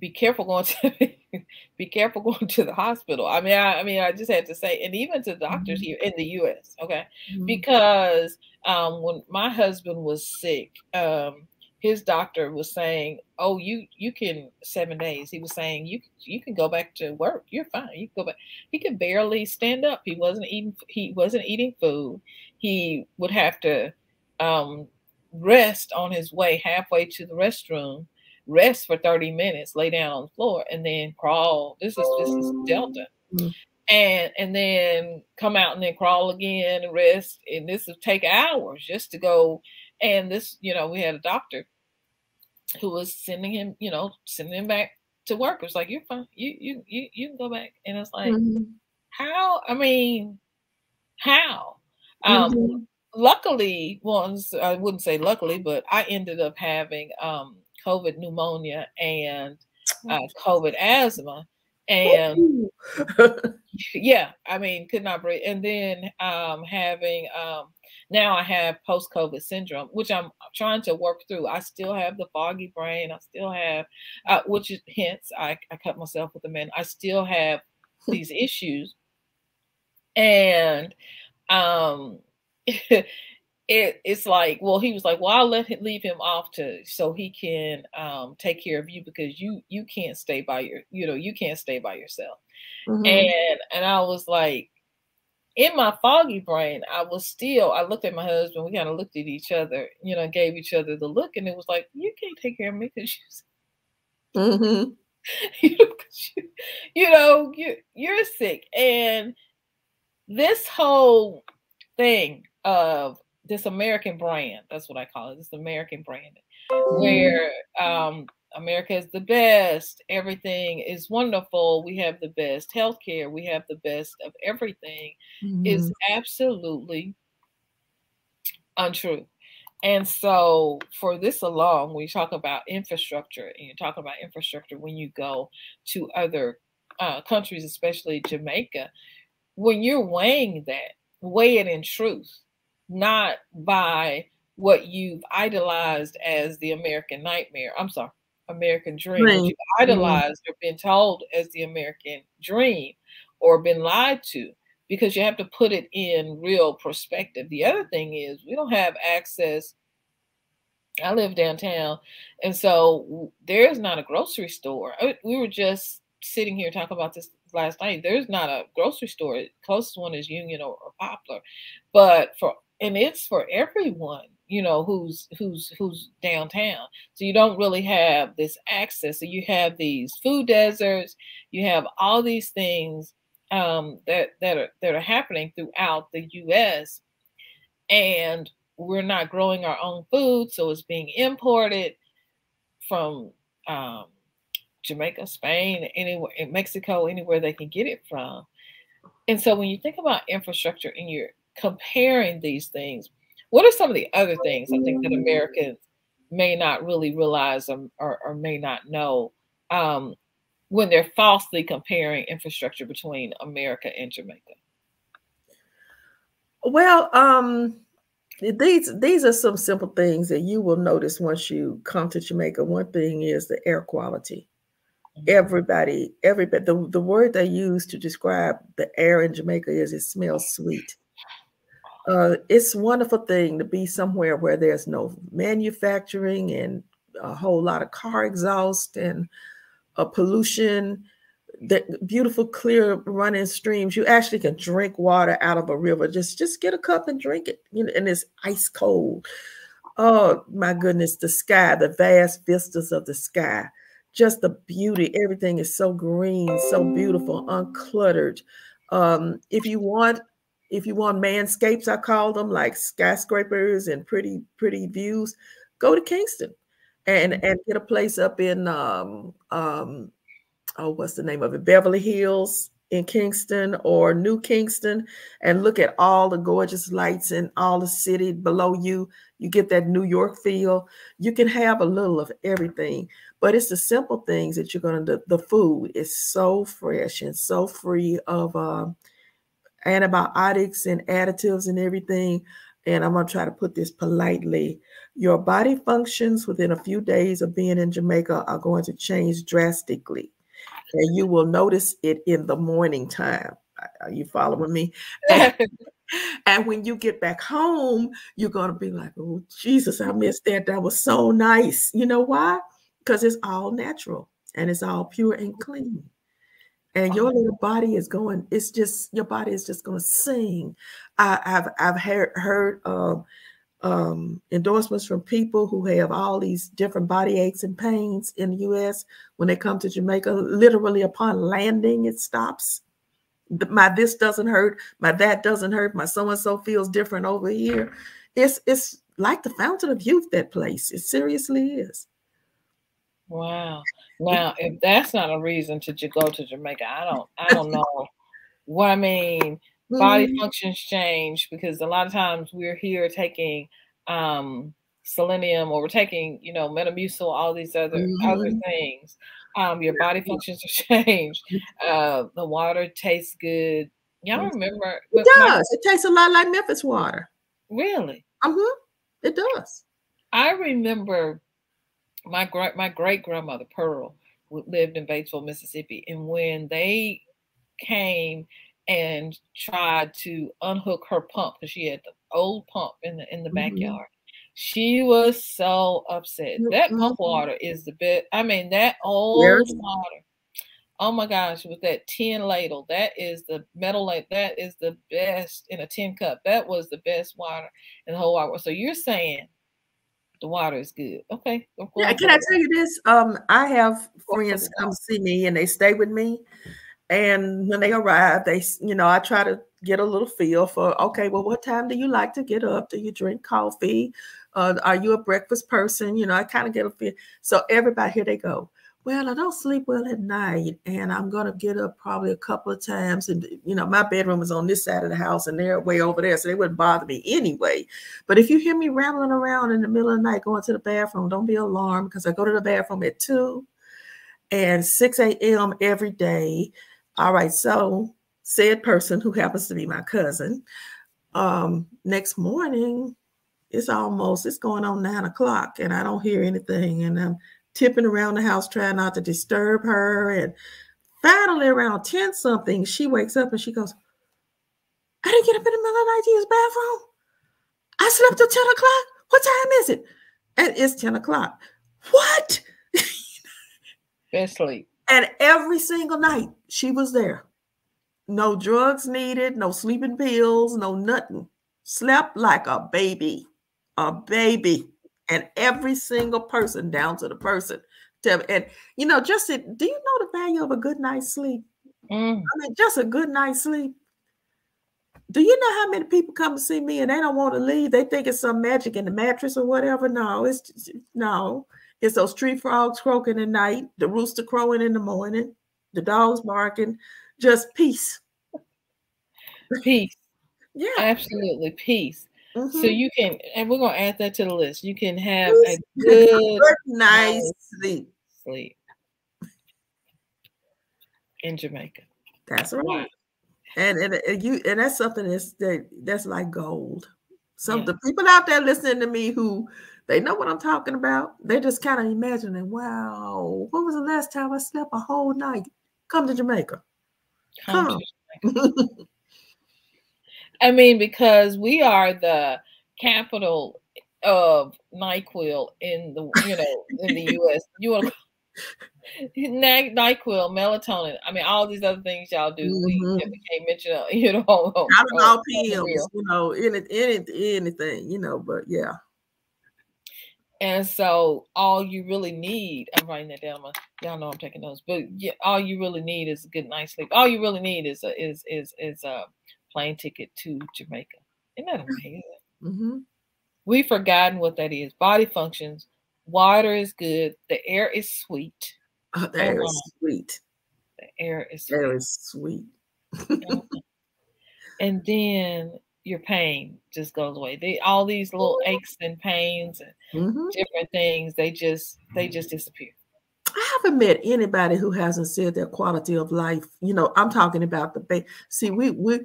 be careful going to [laughs] be careful going to the hospital. I mean, I, I, mean, I just had to say, and even to doctors mm-hmm. here in the U.S. Okay, mm-hmm. because um, when my husband was sick, um, his doctor was saying, "Oh, you you can seven days." He was saying, "You you can go back to work. You're fine. You can go back." He could barely stand up. He wasn't eating. He wasn't eating food. He would have to um, rest on his way halfway to the restroom rest for 30 minutes, lay down on the floor, and then crawl. This is this is Delta. Mm-hmm. And and then come out and then crawl again and rest. And this will take hours just to go. And this, you know, we had a doctor who was sending him, you know, sending him back to work. It was like, you're fine. You you you you can go back. And it's like, mm-hmm. how? I mean, how? Um, mm-hmm. luckily ones i wouldn't say luckily but i ended up having um COVID pneumonia and uh, COVID asthma. And [laughs] yeah, I mean, could not breathe. And then um, having, um, now I have post COVID syndrome, which I'm trying to work through. I still have the foggy brain. I still have, uh, which is hence I, I cut myself with a man. I still have these [laughs] issues. And um, [laughs] it, it's like, well, he was like, well, I'll let him leave him off to so he can um, take care of you because you you can't stay by your, you know, you can't stay by yourself. Mm-hmm. And and I was like, in my foggy brain, I was still, I looked at my husband, we kind of looked at each other, you know, gave each other the look, and it was like, you can't take care of me because you mm-hmm. [laughs] you, know, you, you know, you you're sick. And this whole thing of this American brand. That's what I call it. This American brand, where um, America is the best. Everything is wonderful. We have the best healthcare. We have the best of everything. Mm-hmm. Is absolutely untrue. And so, for this alone, we talk about infrastructure, and you talk about infrastructure when you go to other uh, countries, especially Jamaica. When you're weighing that, weigh it in truth not by what you've idolized as the American nightmare. I'm sorry, American dream. You've mm-hmm. idolized mm-hmm. or been told as the American dream or been lied to because you have to put it in real perspective. The other thing is we don't have access. I live downtown, and so there's not a grocery store. We were just sitting here talking about this last night. There's not a grocery store. The closest one is Union or, or Poplar, but for and it's for everyone you know who's who's who's downtown. So you don't really have this access. So you have these food deserts you have all these things um, that that are that are happening throughout the us and we're not growing our own food so it's being imported from um, jamaica spain anywhere in mexico anywhere they can get it from. And so when you think about infrastructure and you're comparing these things, what are some of the other things I think that Americans may not really realize or, or, or may not know um, when they're falsely comparing infrastructure between America and Jamaica? Well, um, these these are some simple things that you will notice once you come to Jamaica. One thing is the air quality. Mm-hmm. Everybody, everybody, the, the word they use to describe the air in Jamaica is it smells sweet uh, it's wonderful thing to be somewhere where there's no manufacturing and a whole lot of car exhaust and uh, pollution. The beautiful clear running streams. You actually can drink water out of a river. Just just get a cup and drink it you know and it's ice cold. Oh my goodness the sky the vast vistas of the sky. Just the beauty. Everything is so green so beautiful uncluttered. Um, if you want if you want manscapes, I call them like skyscrapers and pretty pretty views, go to Kingston and mm-hmm. and get a place up in um um oh what's the name of it Beverly Hills in Kingston or New Kingston and look at all the gorgeous lights and all the city below you. You get that New York feel. You can have a little of everything, but it's the simple things that you're going to, the, the food is so fresh and so free of um, antibiotics and additives and everything. And I'm going to try to put this politely. Your body functions within a few days of being in Jamaica are going to change drastically and you will notice it in the morning time. Are you following me? [laughs] And, when you get back home, you're going to be like, oh, Jesus, I missed that. That was so nice. You know why? Because it's all natural and it's all pure and clean. And your little body is going, it's just, your body is just going to sing. I, have I've heard, heard um, um, endorsements from people who have all these different body aches and pains in the US. When they come to Jamaica, literally upon landing, it stops. My this doesn't hurt, my that doesn't hurt, my so and so feels different over here. It's it's like the fountain of youth, that place. It seriously is. Wow. Now, if that's not a reason to go to Jamaica, I don't I don't know what I mean body mm-hmm. functions change because a lot of times we're here taking um, selenium or we're taking, you know, Metamucil, all these other mm-hmm. other things. Um, your body functions are [laughs] changed. Uh, the water tastes good. Y'all remember? It does. My, it tastes a lot like Memphis water. Really? Uh-huh. It does. I remember my great my great grandmother Pearl lived in Batesville, Mississippi, and when they came and tried to unhook her pump because she had the old pump in the in the mm-hmm. backyard. She was so upset. That pump water is the best. I mean, that old Where's water. Oh my gosh, with that tin ladle, that is the metal ladle. That is the best in a tin cup. That was the best water in the whole water. So you're saying the water is good. Okay. Yeah, can I tell you this? Um, I have friends come see me and they stay with me. And when they arrive, they, you know, I try to get a little feel for, okay, well, what time do you like to get up? Do you drink coffee? Uh, are you a breakfast person? You know, I kind of get a feel. So everybody, here they go. Well, I don't sleep well at night, and I'm gonna get up probably a couple of times. And you know, my bedroom is on this side of the house, and they're way over there, so they wouldn't bother me anyway. But if you hear me rambling around in the middle of the night going to the bathroom, don't be alarmed because I go to the bathroom at two and 6 a.m. every day. All right, so said person who happens to be my cousin, um, next morning, it's almost it's going on nine o'clock, and I don't hear anything, and I'm tipping around the house trying not to disturb her, and finally around 10 something, she wakes up and she goes, I didn't get up in the middle of the night to use bathroom. I slept till 10 o'clock. What time is it? And it's 10 o'clock. What? [laughs] Best sleep. And every single night she was there. No drugs needed, no sleeping pills, no nothing. Slept like a baby, a baby. And every single person, down to the person. And, you know, just do you know the value of a good night's sleep? Mm. I mean, just a good night's sleep. Do you know how many people come to see me and they don't want to leave? They think it's some magic in the mattress or whatever. No, it's just, no. It's those tree frogs croaking at night, the rooster crowing in the morning, the dogs barking, just peace. Peace. [laughs] yeah. Absolutely. Peace. Mm-hmm. So you can, and we're gonna add that to the list. You can have a [laughs] good, good nice sleep. Sleep in Jamaica. That's right. Wow. And, and and you and that's something that's that that's like gold. Some yeah. the people out there listening to me who they know what I'm talking about. They're just kind of imagining, wow, when was the last time I slept a whole night? Come to Jamaica. Come. Come. To Jamaica. [laughs] I mean, because we are the capital of NyQuil in the you know in the U.S. You want NyQuil, melatonin. I mean, all these other things y'all do. Mm-hmm. We, can't mention, [laughs] you know, I don't know pills, you know, any, any, anything, you know, but yeah. And so all you really need, I'm writing that down. Y'all know I'm taking notes, but yeah, all you really need is a good night's sleep. All you really need is a, is is is a plane ticket to Jamaica. Isn't that amazing? Mm-hmm. We've forgotten what that is. Body functions. Water is good. The air is sweet. Oh, the air is sweet. The air is sweet. Air is sweet. [laughs] and then your pain just goes away. They all these little aches and pains and mm-hmm. different things, they just they just disappear. I haven't met anybody who hasn't said their quality of life. You know, I'm talking about the ba- see, we we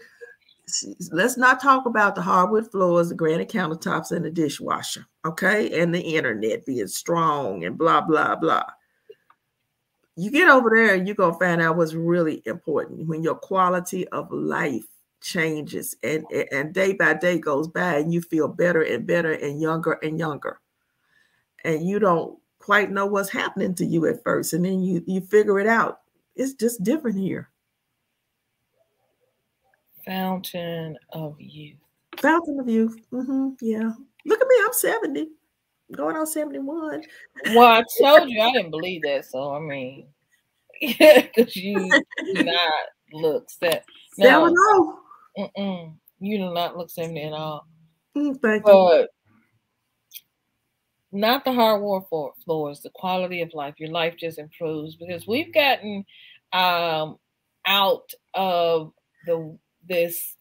let's not talk about the hardwood floors, the granite countertops, and the dishwasher, okay, and the internet being strong and blah blah blah. You get over there, and you're gonna find out what's really important when your quality of life changes and and day by day goes by and you feel better and better and younger and younger. And you don't quite know what's happening to you at first and then you you figure it out. It's just different here fountain of youth fountain of youth mm-hmm. yeah look at me i'm 70 going on 71 well i [laughs] told you i didn't believe that so i mean [laughs] because you do not look set no. You do not look 70 at all. Mm, thank but you. not the hardwood floors, the quality of life. Your life just improves because we've gotten um, out of the this.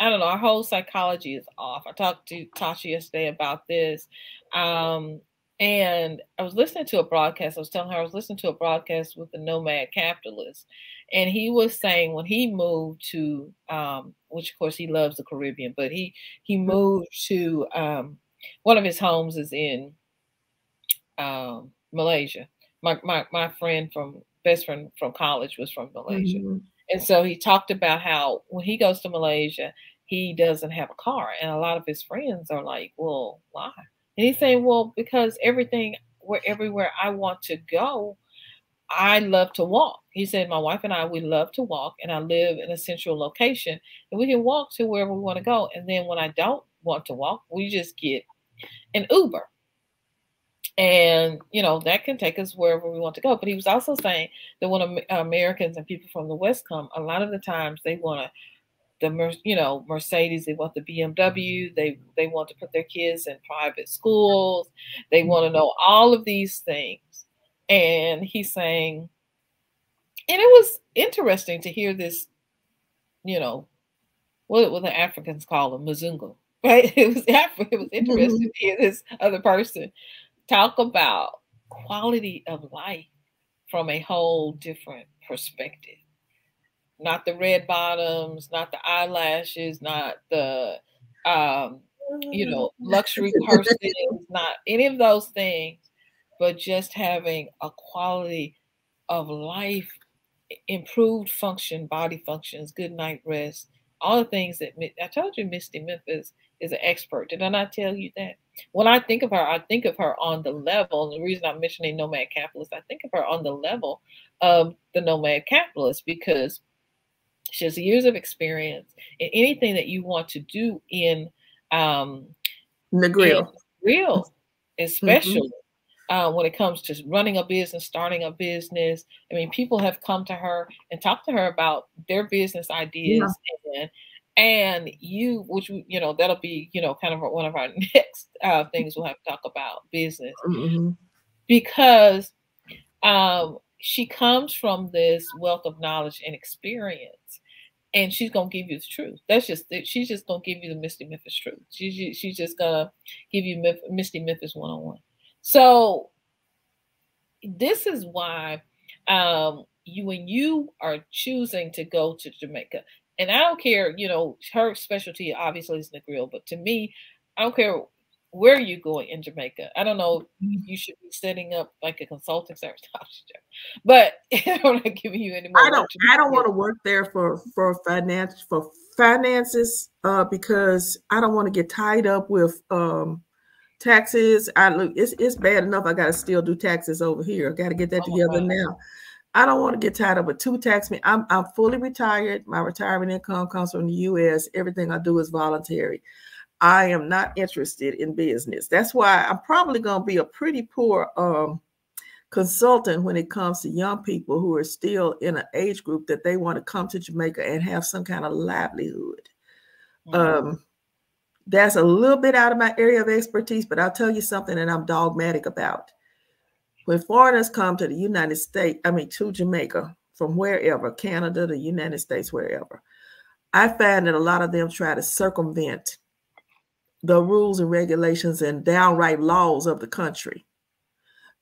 I don't know. Our whole psychology is off. I talked to Tasha yesterday about this. Um, and I was listening to a broadcast. I was telling her I was listening to a broadcast with the nomad capitalist, and he was saying when he moved to, um, which of course he loves the Caribbean, but he he mm-hmm. moved to um, one of his homes is in um, Malaysia. My, my my friend from best friend from college was from Malaysia, mm-hmm. And so he talked about how when he goes to Malaysia, he doesn't have a car, and a lot of his friends are like, "Well, why?" And he's saying, mm-hmm. well, because everything, where everywhere I want to go, I love to walk. He said, my wife and I, we love to walk, and I live in a central location, and we can walk to wherever we want to go. And then when I don't want to walk, we just get an Uber. And, you know, that can take us wherever we want to go. But he was also saying that when uh, Americans and people from the West come, a lot of the times they want to the you know Mercedes, they want the BMW, they they want to put their kids in private schools, they want to mm-hmm. know all of these things. And he's saying, and it was interesting to hear this, you know, what what the Africans call them, Mzungu, [laughs] right? It was it was interesting mm-hmm. to hear this other person talk about quality of life from a whole different perspective. Not the red bottoms, not the eyelashes, not the um, you know, luxury [laughs] purses, not any of those things, but just having a quality of life, improved function, body functions, good night rest, all the things that I told you Misti Memphis is an expert. Did I not tell you that? When I think of her, I think of her on the level. And the reason I'm mentioning nomad capitalist, I think of her on the level of the nomad capitalist because she has years of experience in anything that you want to do in um, Negril, grill, mm-hmm. especially mm-hmm. Uh, when it comes to running a business, starting a business. I mean, people have come to her and talked to her about their business ideas, yeah. and, and you, which you know, that'll be you know, kind of one of our [laughs] next uh, things we'll have to talk about business mm-hmm. because um, she comes from this wealth of knowledge and experience and she's gonna give you the truth. That's just she's just gonna give you the Misti Memphis truth. She's she's just gonna give you Misti Memphis one on one. So this is why um, you when you are choosing to go to Jamaica, and I don't care, you know, her specialty obviously is Negril, but to me, I don't care where you going in Jamaica? I don't know. Mm-hmm. You should be setting up like a consulting [laughs] service, but [laughs] I don't want to give you any more. I don't. I don't want to work there for for finance for finances uh, because I don't want to get tied up with um, taxes. I look. It's it's bad enough. I got to still do taxes over here. I got to get that oh, together now. I don't want to get tied up with two tax me. I'm I'm fully retired. My retirement income comes from the U.S. Everything I do is voluntary. I am not interested in business. That's why I'm probably going to be a pretty poor um, consultant when it comes to young people who are still in an age group that they want to come to Jamaica and have some kind of livelihood. Mm-hmm. Um, that's a little bit out of my area of expertise, but I'll tell you something that I'm dogmatic about. When foreigners come to the United States, I mean to Jamaica from wherever, Canada, the United States, wherever, I find that a lot of them try to circumvent the rules and regulations and downright laws of the country.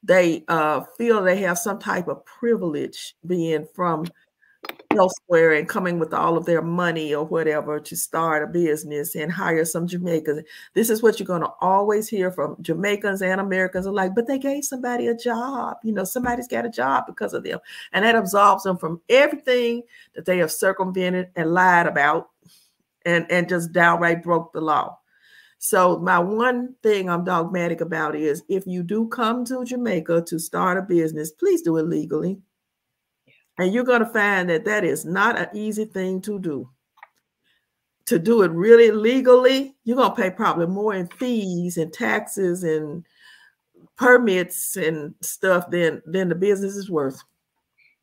They uh, feel they have some type of privilege being from elsewhere and coming with all of their money or whatever to start a business and hire some Jamaicans. This is what you're going to always hear from Jamaicans and Americans alike, but they gave somebody a job. You know, somebody's got a job because of them. And that absolves them from everything that they have circumvented and lied about and, and just downright broke the law. So my one thing I'm dogmatic about is if you do come to Jamaica to start a business, please do it legally. And you're going to find that that is not an easy thing to do. To do it really legally, you're going to pay probably more in fees and taxes and permits and stuff than than the business is worth.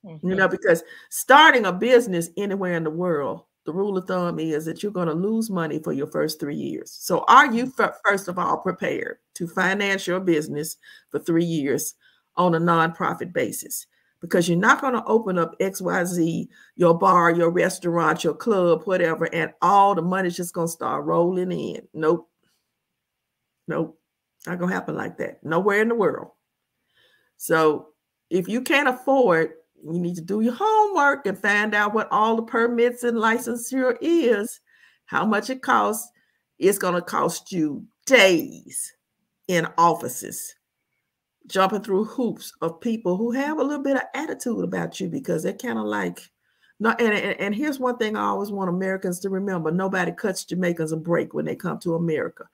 Mm-hmm. You know, because starting a business anywhere in the world the rule of thumb is that you're going to lose money for your first three years. So, are you first of all prepared to finance your business for three years on a nonprofit basis? Because you're not going to open up XYZ, your bar, your restaurant, your club, whatever, and all the money's just going to start rolling in. Nope. Nope. Not going to happen like that. Nowhere in the world. So, if you can't afford you need to do your homework and find out what all the permits and licensure is, how much it costs. It's going to cost you days in offices, jumping through hoops of people who have a little bit of attitude about you because they're kind of like, no, and, and, and here's one thing I always want Americans to remember nobody cuts Jamaicans a break when they come to America.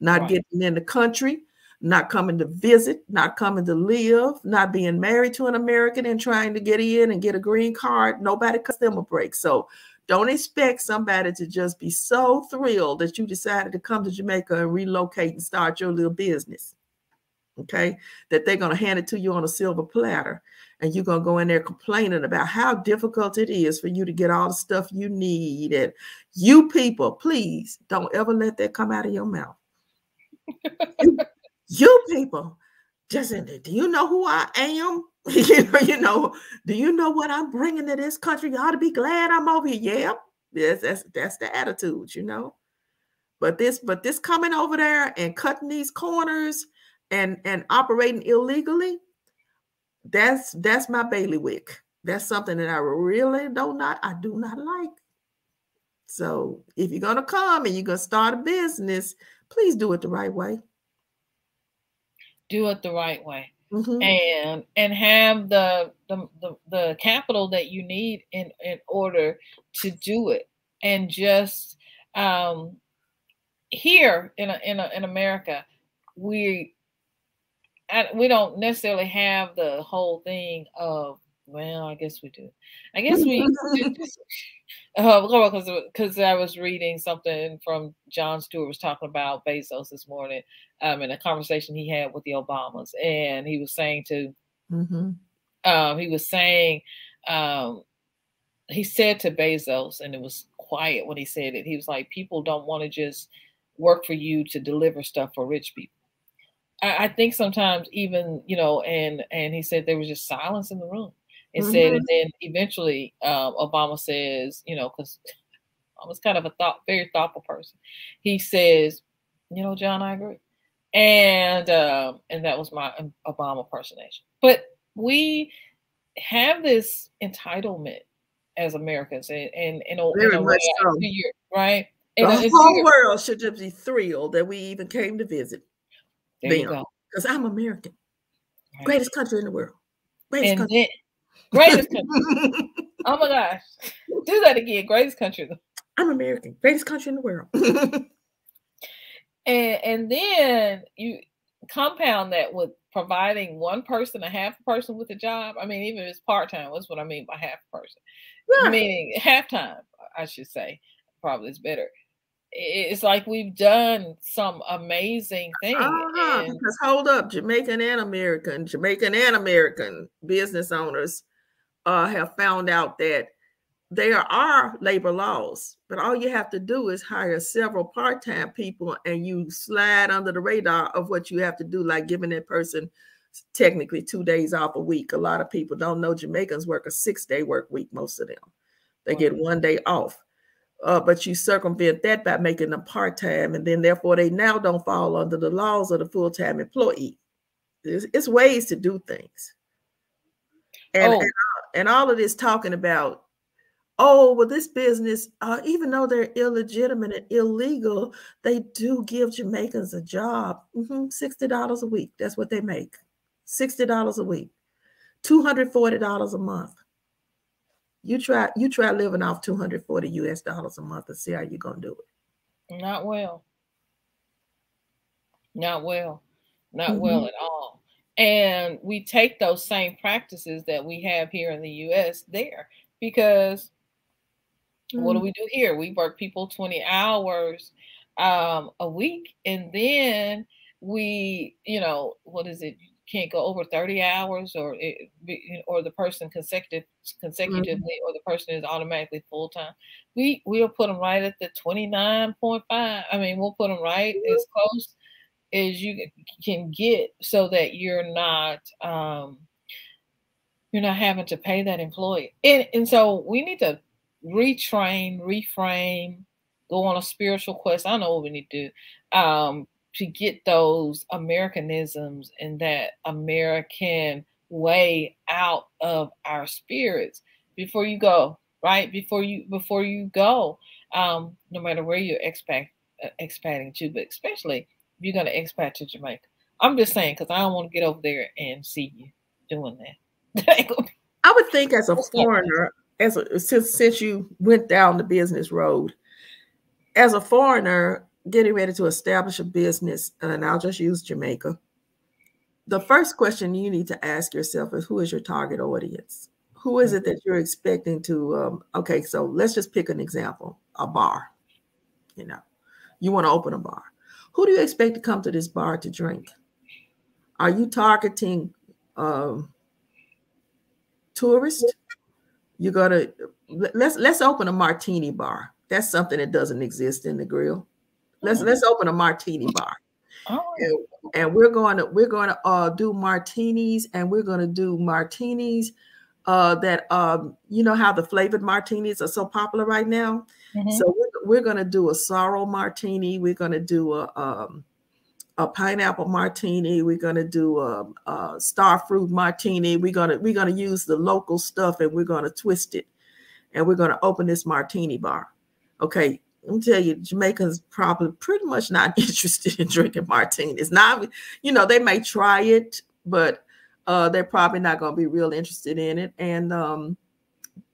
Not right. getting in the country, not coming to visit, not coming to live, not being married to an American and trying to get in and get a green card. Nobody cuts them a break. So don't expect somebody to just be so thrilled that you decided to come to Jamaica and relocate and start your little business. Okay, that they're going to hand it to you on a silver platter and you're going to go in there complaining about how difficult it is for you to get all the stuff you need. And you people, please don't ever let that come out of your mouth. you people just do you know who I am? [laughs] you know, you know, do you know what I'm bringing to this country? You ought to be glad I'm over here. Yeah, yes, that's that's the attitude, you know. But this, but this coming over there and cutting these corners and and operating illegally, that's that's my bailiwick. That's something that I really do not, I do not like. So if you're gonna come and you're gonna start a business, please do it the right way do it the right way. Mm-hmm. and and have the, the, the the capital that you need in in order to do it and just um here in a, in a, in America we we don't necessarily have the whole thing of well I guess we do I guess we because [laughs] [laughs] uh, because I was reading something from Jon Stewart was talking about Bezos this morning, um, in a conversation he had with the Obamas, and he was saying to, mm-hmm. um, he was saying, um, he said to Bezos, and it was quiet when he said it. He was like, people don't want to just work for you to deliver stuff for rich people. I, I think sometimes even you know, and and he said there was just silence in the room and mm-hmm. said, and then eventually um, Obama says, you know, because I was kind of a thought, very thoughtful person. He says, you know, John, I agree, and um, and that was my Obama impersonation. But we have this entitlement as Americans, and and, and very much so. right? And, the whole world should just be thrilled that we even came to visit. There them, you go. Because I'm American, right. greatest country in the world. Greatest and country. Then, Greatest country. [laughs] oh my gosh. Do that again. Greatest country. I'm American. Greatest country in the world. [laughs] and and then you compound that with providing one person, a half person with a job. I mean, even if it's part-time, that's what I mean by half person. Yeah. Meaning half time, I should say, probably is better. It's like we've done some amazing thing. Uh-huh, and- because hold up, Jamaican and American, Jamaican and American business owners uh, have found out that there are labor laws, but all you have to do is hire several part-time people and you slide under the radar of what you have to do, like giving that person technically two days off a week. A lot of people don't know Jamaicans work a six-day work week, most of them. They get one day off. Uh, but you circumvent that by making them part-time, and then therefore they now don't fall under the laws of the full-time employee. It's, it's ways to do things. And, oh. and, and all of this talking about oh well this business uh, even though they're illegitimate and illegal they do give jamaicans a job mm-hmm, $60 a week that's what they make $60 a week $240 a month you try you try living off 240 us dollars a month and see how you're going to do it not well not well not mm-hmm. well at all and we take those same practices that we have here in the us there because Mm. What do mm. we do here? We work people 20 hours um, a week, and then we, you know, what is it? Can't go over 30 hours, or it, or the person consecutive consecutively, mm-hmm. or the person is automatically full time. We we'll put them right at the 29.5. I mean, we'll put them right mm-hmm. as close as you can get, so that you're not. Um, you're not having to pay that employee. And, and so we need to retrain, reframe, go on a spiritual quest. I know what we need to do um, to get those Americanisms and that American way out of our spirits before you go, right? Before you before you go, um, no matter where you're expat uh, expating to, but especially if you're going to expat to Jamaica. I'm just saying because I don't want to get over there and see you doing that. [laughs] I would think as a [laughs] foreigner, as a, since since you went down the business road, as a foreigner getting ready to establish a business, and I'll just use Jamaica. The first question you need to ask yourself is who is your target audience? Who is it that you're expecting to? Um, okay, so let's just pick an example: a bar. You know, you want to open a bar. Who do you expect to come to this bar to drink? Are you targeting um, tourists? You're gonna let's let's open a martini bar. That's something that doesn't exist in Negril. Let's let's open a martini bar. Oh. And, and, we're going to we're going to uh, do martinis, and we're going to do martinis uh, that um, you know how the flavored martinis are so popular right now. Mm-hmm. So we're, we're going to do a sorrel martini. We're going to do a um, a pineapple martini. We're gonna do a, a star fruit martini. We're gonna we're gonna use the local stuff and we're gonna twist it, and we're gonna open this martini bar. Okay, me tell you, Jamaicans probably pretty much not [laughs] interested in drinking martinis. Now, you know, they may try it, but uh, they're probably not going to be real interested in it, and um,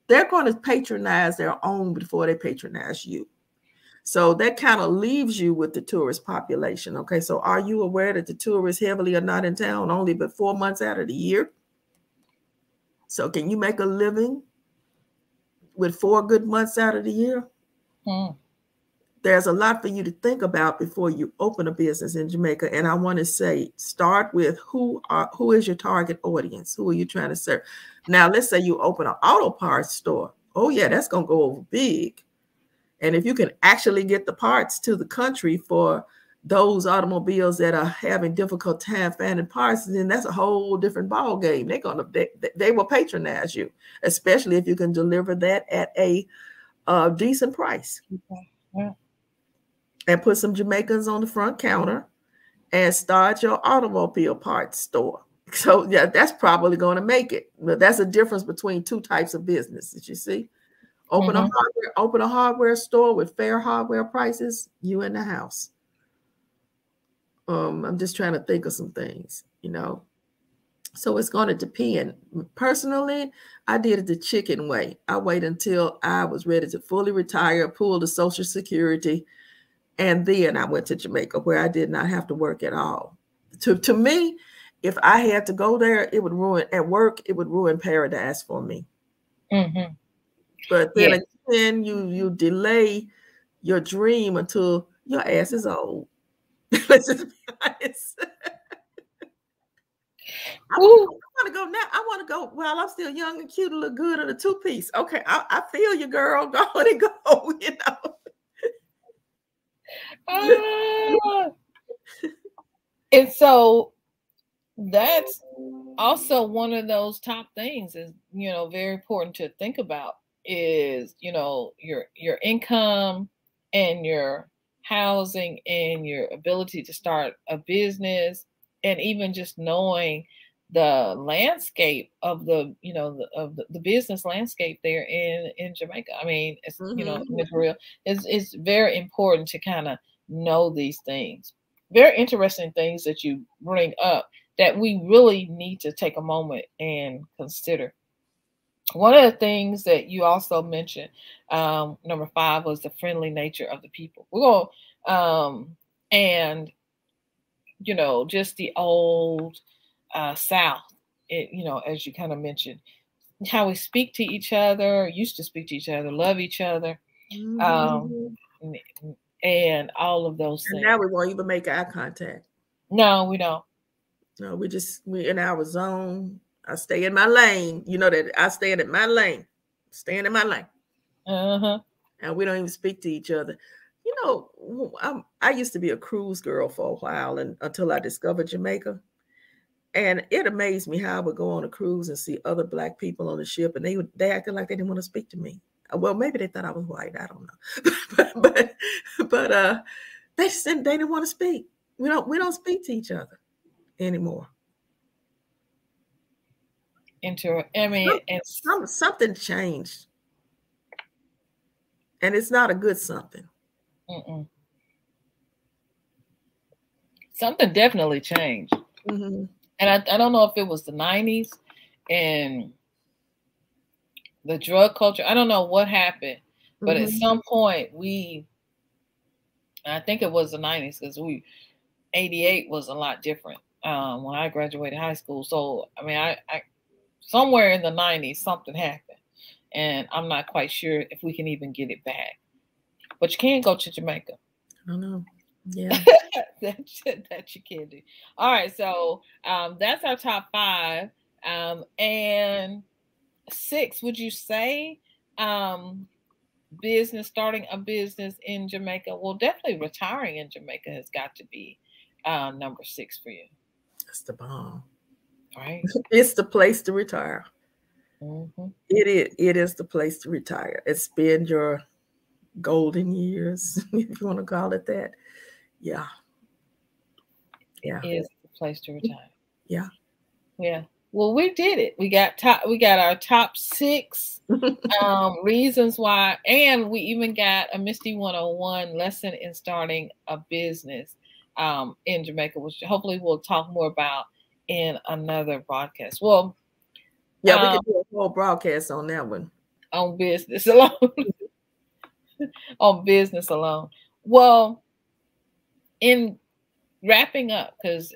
they're going to patronize their own before they patronize you. So that kind of leaves you with the tourist population. Okay, so are you aware that the tourists heavily are not in town only but four months out of the year? So can you make a living with four good months out of the year? Mm. There's a lot for you to think about before you open a business in Jamaica. And I want to say, start with who are who is your target audience? Who are you trying to serve? Now, let's say you open an auto parts store. Oh, yeah, that's gonna go over big and if you can actually get the parts to the country for those automobiles that are having difficult time finding parts, then that's a whole different ball game. They're gonna they, they will patronize you, especially if you can deliver that at a uh, decent price. Okay. Yeah. And put some Jamaicans on the front counter and start your automobile parts store. [laughs] So yeah, that's probably going to make it. But that's a difference between two types of businesses. You see. Open mm-hmm. a hardware, open a hardware store with fair hardware prices, you in the house. Um, I'm just trying to think of some things, you know. So it's going to depend. Personally, I did it the chicken way. I wait until I was ready to fully retire, pull the Social Security, and then I went to Jamaica where I did not have to work at all. To to me, if I had to go there, it would ruin at work. It would ruin paradise for me. Mm-hmm. But then again, you you delay your dream until your ass is old. [laughs] Let's just be honest. I want to go now. I want to go while I'm still young and cute and look good in a two piece. Okay, I, I, feel you, girl. [laughs] Go and go. [laughs] You know. Uh, and so that's also one of those top things is you know very important to think about is you know your your income and your housing and your ability to start a business and even just knowing the landscape of the you know the, of the, the business landscape there in in Jamaica. I mean, it's mm-hmm. you know mm-hmm. it's real. It's it's very important to kind of know these things. Very interesting things that you bring up that we really need to take a moment and consider. One of the things that you also mentioned, um, number five, was the friendly nature of the people. We're going, um, and you know, just the old uh, South, it, you know, as you kind of mentioned, how we speak to each other, used to speak to each other, love each other, mm-hmm. um, and all of those and things. Now we won't even make eye contact. No, we don't. No, we just we in our zone. I stay in my lane. You know that I stay in my lane, staying in my lane. Uh-huh. And we don't even speak to each other. You know, I'm, I used to be a cruise girl for a while, and until I discovered Jamaica, and it amazed me how I would go on a cruise and see other black people on the ship, and they would they acted like they didn't want to speak to me. Uh, well, maybe they thought I was white. I don't know, [laughs] but but but uh, they said they didn't want to speak. We don't we don't speak to each other anymore. Into I mean, some, something changed, and it's not a good something. Mm-mm. Something definitely changed. Mm-hmm and I, I don't know if it was the 90s and the drug culture. I don't know what happened, but mm-hmm. at some point we, I think it was the 90s because we, 88 was a lot different um, when I graduated high school. So, I mean, I, I somewhere in the 90s, something happened. And I'm not quite sure if we can even get it back. But you can go to Jamaica. I don't know. Yeah. [laughs] that, that you can do. All right. So um, that's our top five. Um, and six, would you say um, business, starting a business in Jamaica? Well, definitely retiring in Jamaica has got to be uh, number six for you. That's the bomb. Right. [laughs] it's the place to retire. Mm-hmm. It is. It is the place to retire and spend your golden years, [laughs] if you want to call it that. Yeah. Yeah. Is the place to retire. Yeah. Yeah. Well, we did it. We got top. We got our top six [laughs] um, reasons why, and we even got a Misti 101 lesson in starting a business um, in Jamaica, which hopefully we'll talk more about in another broadcast. Well, yeah, um, we can do a whole broadcast on that one. On business [laughs] alone. [laughs] on business alone. Well, in wrapping up because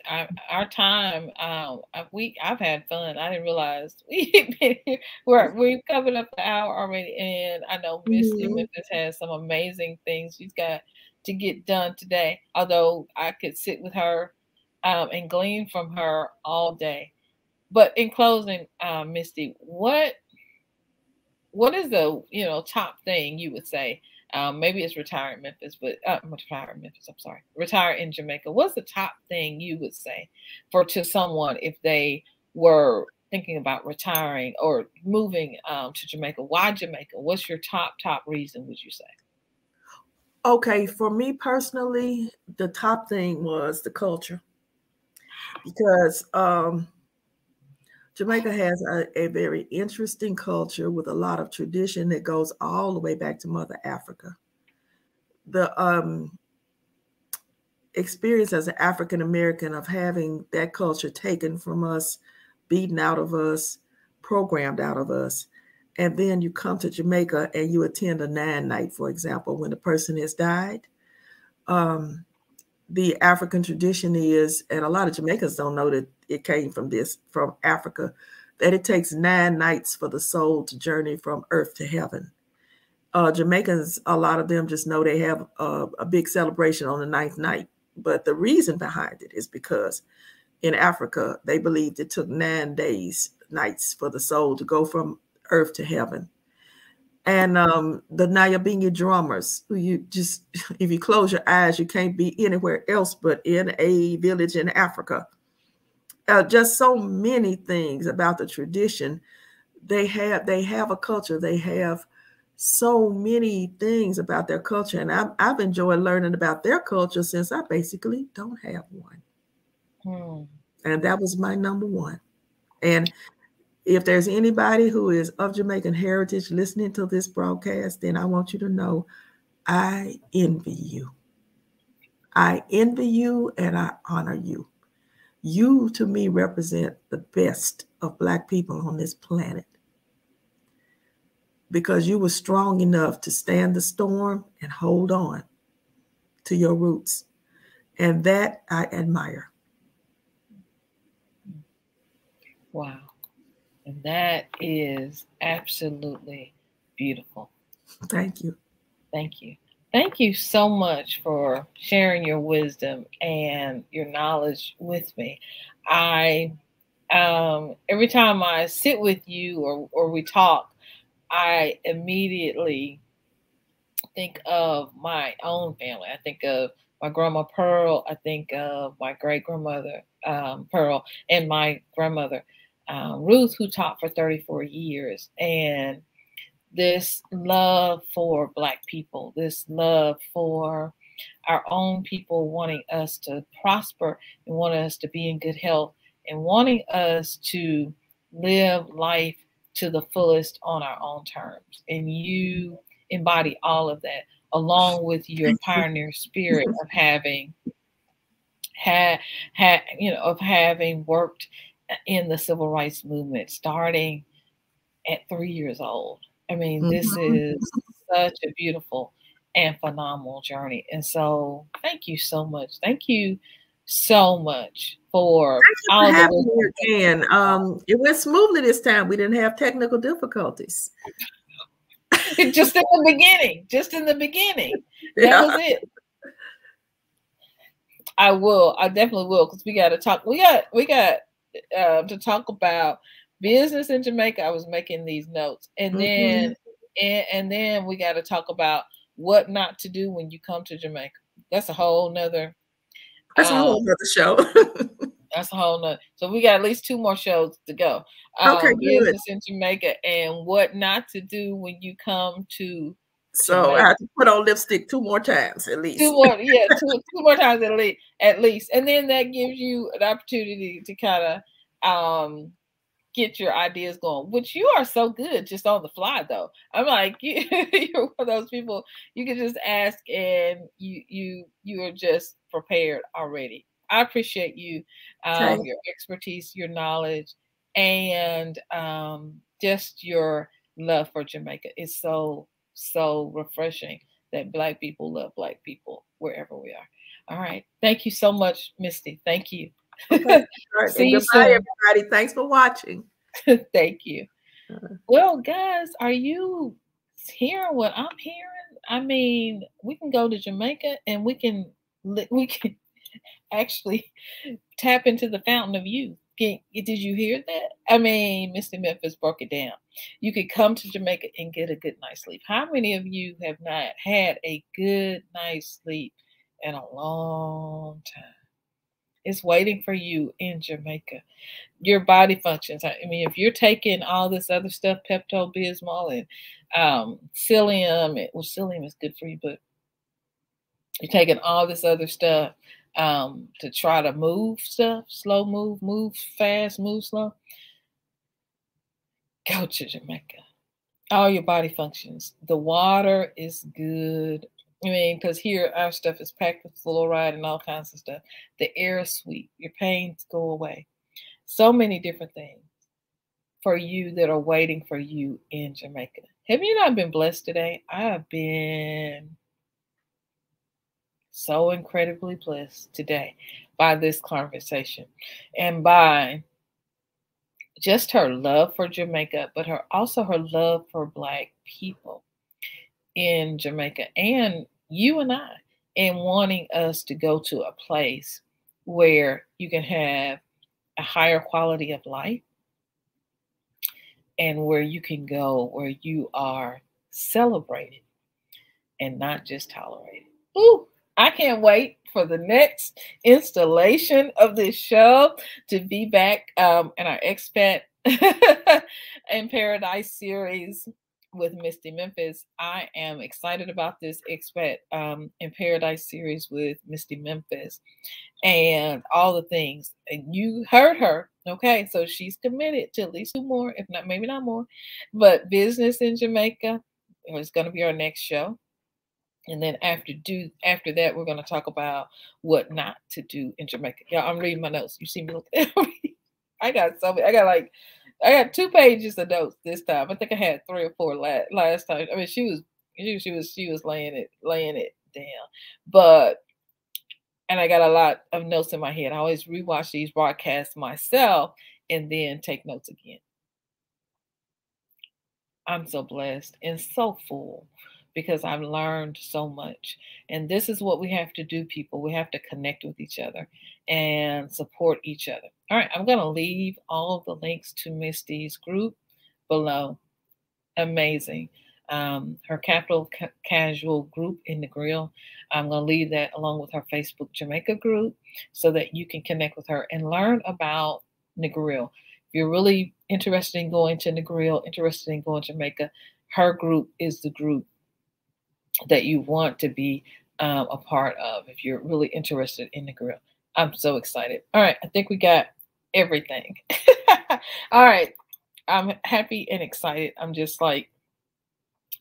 our, time um we i've had fun. I didn't realize [laughs] we we're we've covered up the hour already and i know miss mm-hmm. memphis has some amazing things she's got to get done today although i could sit with her um, and glean from her all day. But in closing uh, Misti what what is the you know top thing you would say um, maybe it's retire in Memphis, but uh, retire in Memphis. I'm sorry, retire in Jamaica. What's the top thing you would say for to someone if they were thinking about retiring or moving um, to Jamaica? Why Jamaica? What's your top top reason? Would you say? Okay, for me personally, the top thing was the culture because um, Jamaica has a, a, very interesting culture with a lot of tradition that goes all the way back to Mother Africa. The um, experience as an African American of having that culture taken from us, beaten out of us, programmed out of us, and then you come to Jamaica and you attend a nine night, for example, when the person has died. Um, the African tradition is, and a lot of Jamaicans don't know that it came from this, from Africa, that it takes nine nights for the soul to journey from earth to heaven. uh, Jamaicans, a lot of them just know they have a, a big celebration on the ninth night. But the reason behind it is because in Africa, they believed it took nine days, nights for the soul to go from earth to heaven. And um, the Nyabingi drummers, who you just, [laughs] if you close your eyes, you can't be anywhere else but in a village in Africa. Uh, just so many things about the tradition. They have, they have a culture. They have so many things about their culture, and I've, I've enjoyed learning about their culture since I basically don't have one. Hmm. And that was my number one. And if there's anybody who is of Jamaican heritage listening to this broadcast, then I want you to know I envy you. I envy you and I honor you. You, to me, represent the best of Black people on this planet because you were strong enough to stand the storm and hold on to your roots. And that I admire. Wow. And that is absolutely beautiful. Thank you. Thank you. Thank you so much for sharing your wisdom and your knowledge with me. I um every time I sit with you or or we talk, I immediately think of my own family. I think of my grandma Pearl. I think of my great grandmother um, Pearl and my grandmother um, Ruth, who taught for 34 years. And this love for Black people, this love for our own people wanting us to prosper and wanting us to be in good health and wanting us to live life to the fullest on our own terms. And you embody all of that along with your pioneer spirit of having had had you know of having worked in the civil rights movement starting at three years old. I mean, this mm-hmm. is such a beautiful and phenomenal journey. And so thank you so much. Thank you so much for all the again. Um, it went smoothly this time. We didn't have technical difficulties. [laughs] just in the beginning. Just in the beginning. [laughs] That yeah. was it. I will. I definitely will because we got to talk. We got. We got uh, to talk about business in Jamaica. I was making these notes, and mm-hmm. then and, and then we got to talk about what not to do when you come to Jamaica. That's a whole nother that's um, a whole nother show. [laughs] that's a whole nother. So we got at least two more shows to go. Um, okay, good. in Jamaica and what not to do when you come to. So Jamaica. I have to put on lipstick two more times at least. Two more, yeah, [laughs] two, two more times at least, at least, and then that gives you an opportunity to kind of um get your ideas going, which you are so good just on the fly though. I'm like [laughs] you, are one of those people you can just ask and you you you are just prepared already. I appreciate you, um, your expertise, your knowledge, and um, just your love for Jamaica. It's so so refreshing that Black people love Black people wherever we are. All right, thank you so much, Misti. Thank you. Okay. [laughs] Right. See you soon. everybody. Thanks for watching. [laughs] Thank you. Uh-huh. Well, guys, are you hearing what I'm hearing? I mean, we can go to Jamaica and we can [laughs] we can actually tap into the fountain of youth. Did you hear that? I mean, Mr. Memphis broke it down. You could come to Jamaica and get a good night's sleep. How many of you have not had a good night's sleep in a long time? It's waiting for you in Jamaica. Your body functions. I mean, if you're taking all this other stuff, Pepto Bismol and um, psyllium, it, well, psyllium is good for you, but you're taking all this other stuff um, to try to move stuff, slow move, move fast, move slow. Go to Jamaica. All your body functions. The water is good. I mean, because here our stuff is packed with fluoride and all kinds of stuff. The air is sweet. Your pains go away. So many different things for you that are waiting for you in Jamaica. Have you not been blessed today? I have been so incredibly blessed today by this conversation and by just her love for Jamaica, but her also her love for Black people. In Jamaica and you and I in wanting us to go to a place where you can have a higher quality of life and where you can go where you are celebrated and not just tolerated. Ooh, I can't wait for the next installation of this show to be back um, in our expat [laughs] in paradise series with Misti Memphis. I am excited about this expat um, in paradise series with Misti Memphis and all the things. And you heard her. Okay, so she's committed to at least two more, if not maybe not more. But business in Jamaica is going to be our next show. And then after do after that, we're going to talk about what not to do in Jamaica. Y'all, I'm reading my notes. You see me look [laughs] I got so many, I got like I got two pages of notes this time. I think I had three or four last last time. I mean, she was she, she was she was laying it laying it down, but and I got a lot of notes in my head. I always rewatch these broadcasts myself and then take notes again. I'm so blessed and so full because I've learned so much. And this is what we have to do, people. We have to connect with each other and support each other. All right, I'm going to leave all of the links to Misti's group below. Amazing. Um, her Capital Ca- Casual group in Negril. I'm going to leave that along with her Facebook Jamaica group so that you can connect with her and learn about Negril. If you're really interested in going to Negril, interested in going to Jamaica, her group is the group that you want to be um, a part of if you're really interested in Negril. I'm so excited. All right, I think we got everything. [laughs] All right, I'm happy and excited. I'm just like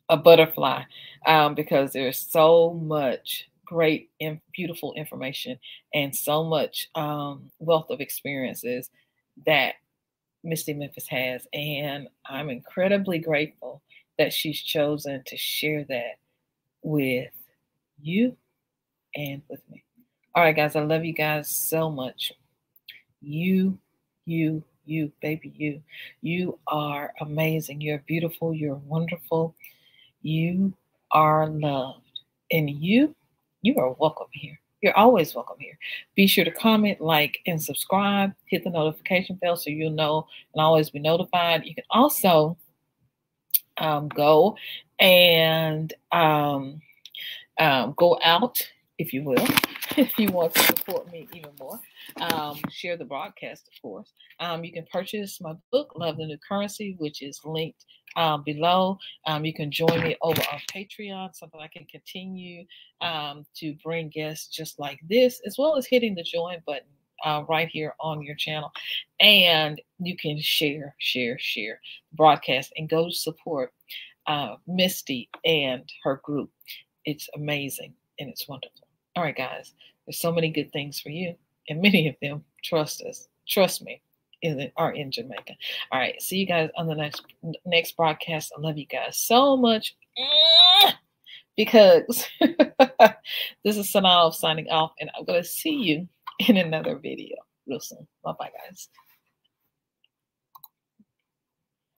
a butterfly um, because there's so much great and beautiful information and so much um, wealth of experiences that Misti Memphis has. And I'm incredibly grateful that she's chosen to share that with you and with me. All right, guys, I love you guys so much. You, you, you, baby, you. You are amazing. You're beautiful. You're wonderful. You are loved. And you, you are welcome here. You're always welcome here. Be sure to comment, like, and subscribe. Hit the notification bell so you'll know and always be notified. You can also um, go and um, um, go out, if you will, [laughs] if you want to support me even more. Um, share the broadcast, of course. Um, you can purchase my book, Love the New Currency, which is linked um, below. Um, you can join me over on Patreon so that I can continue um, to bring guests just like this, as well as hitting the join button uh, right here on your channel. And you can share, share, share broadcast and go support uh, Misti and her group. It's amazing and it's wonderful. All right, guys, there's so many good things for you, and many of them, trust us, trust me, in, are in Jamaica. All right, see you guys on the next next broadcast. I love you guys so much [laughs] because [laughs] this is Synolve signing off, and I'm to see you in another video real soon. Bye bye, guys.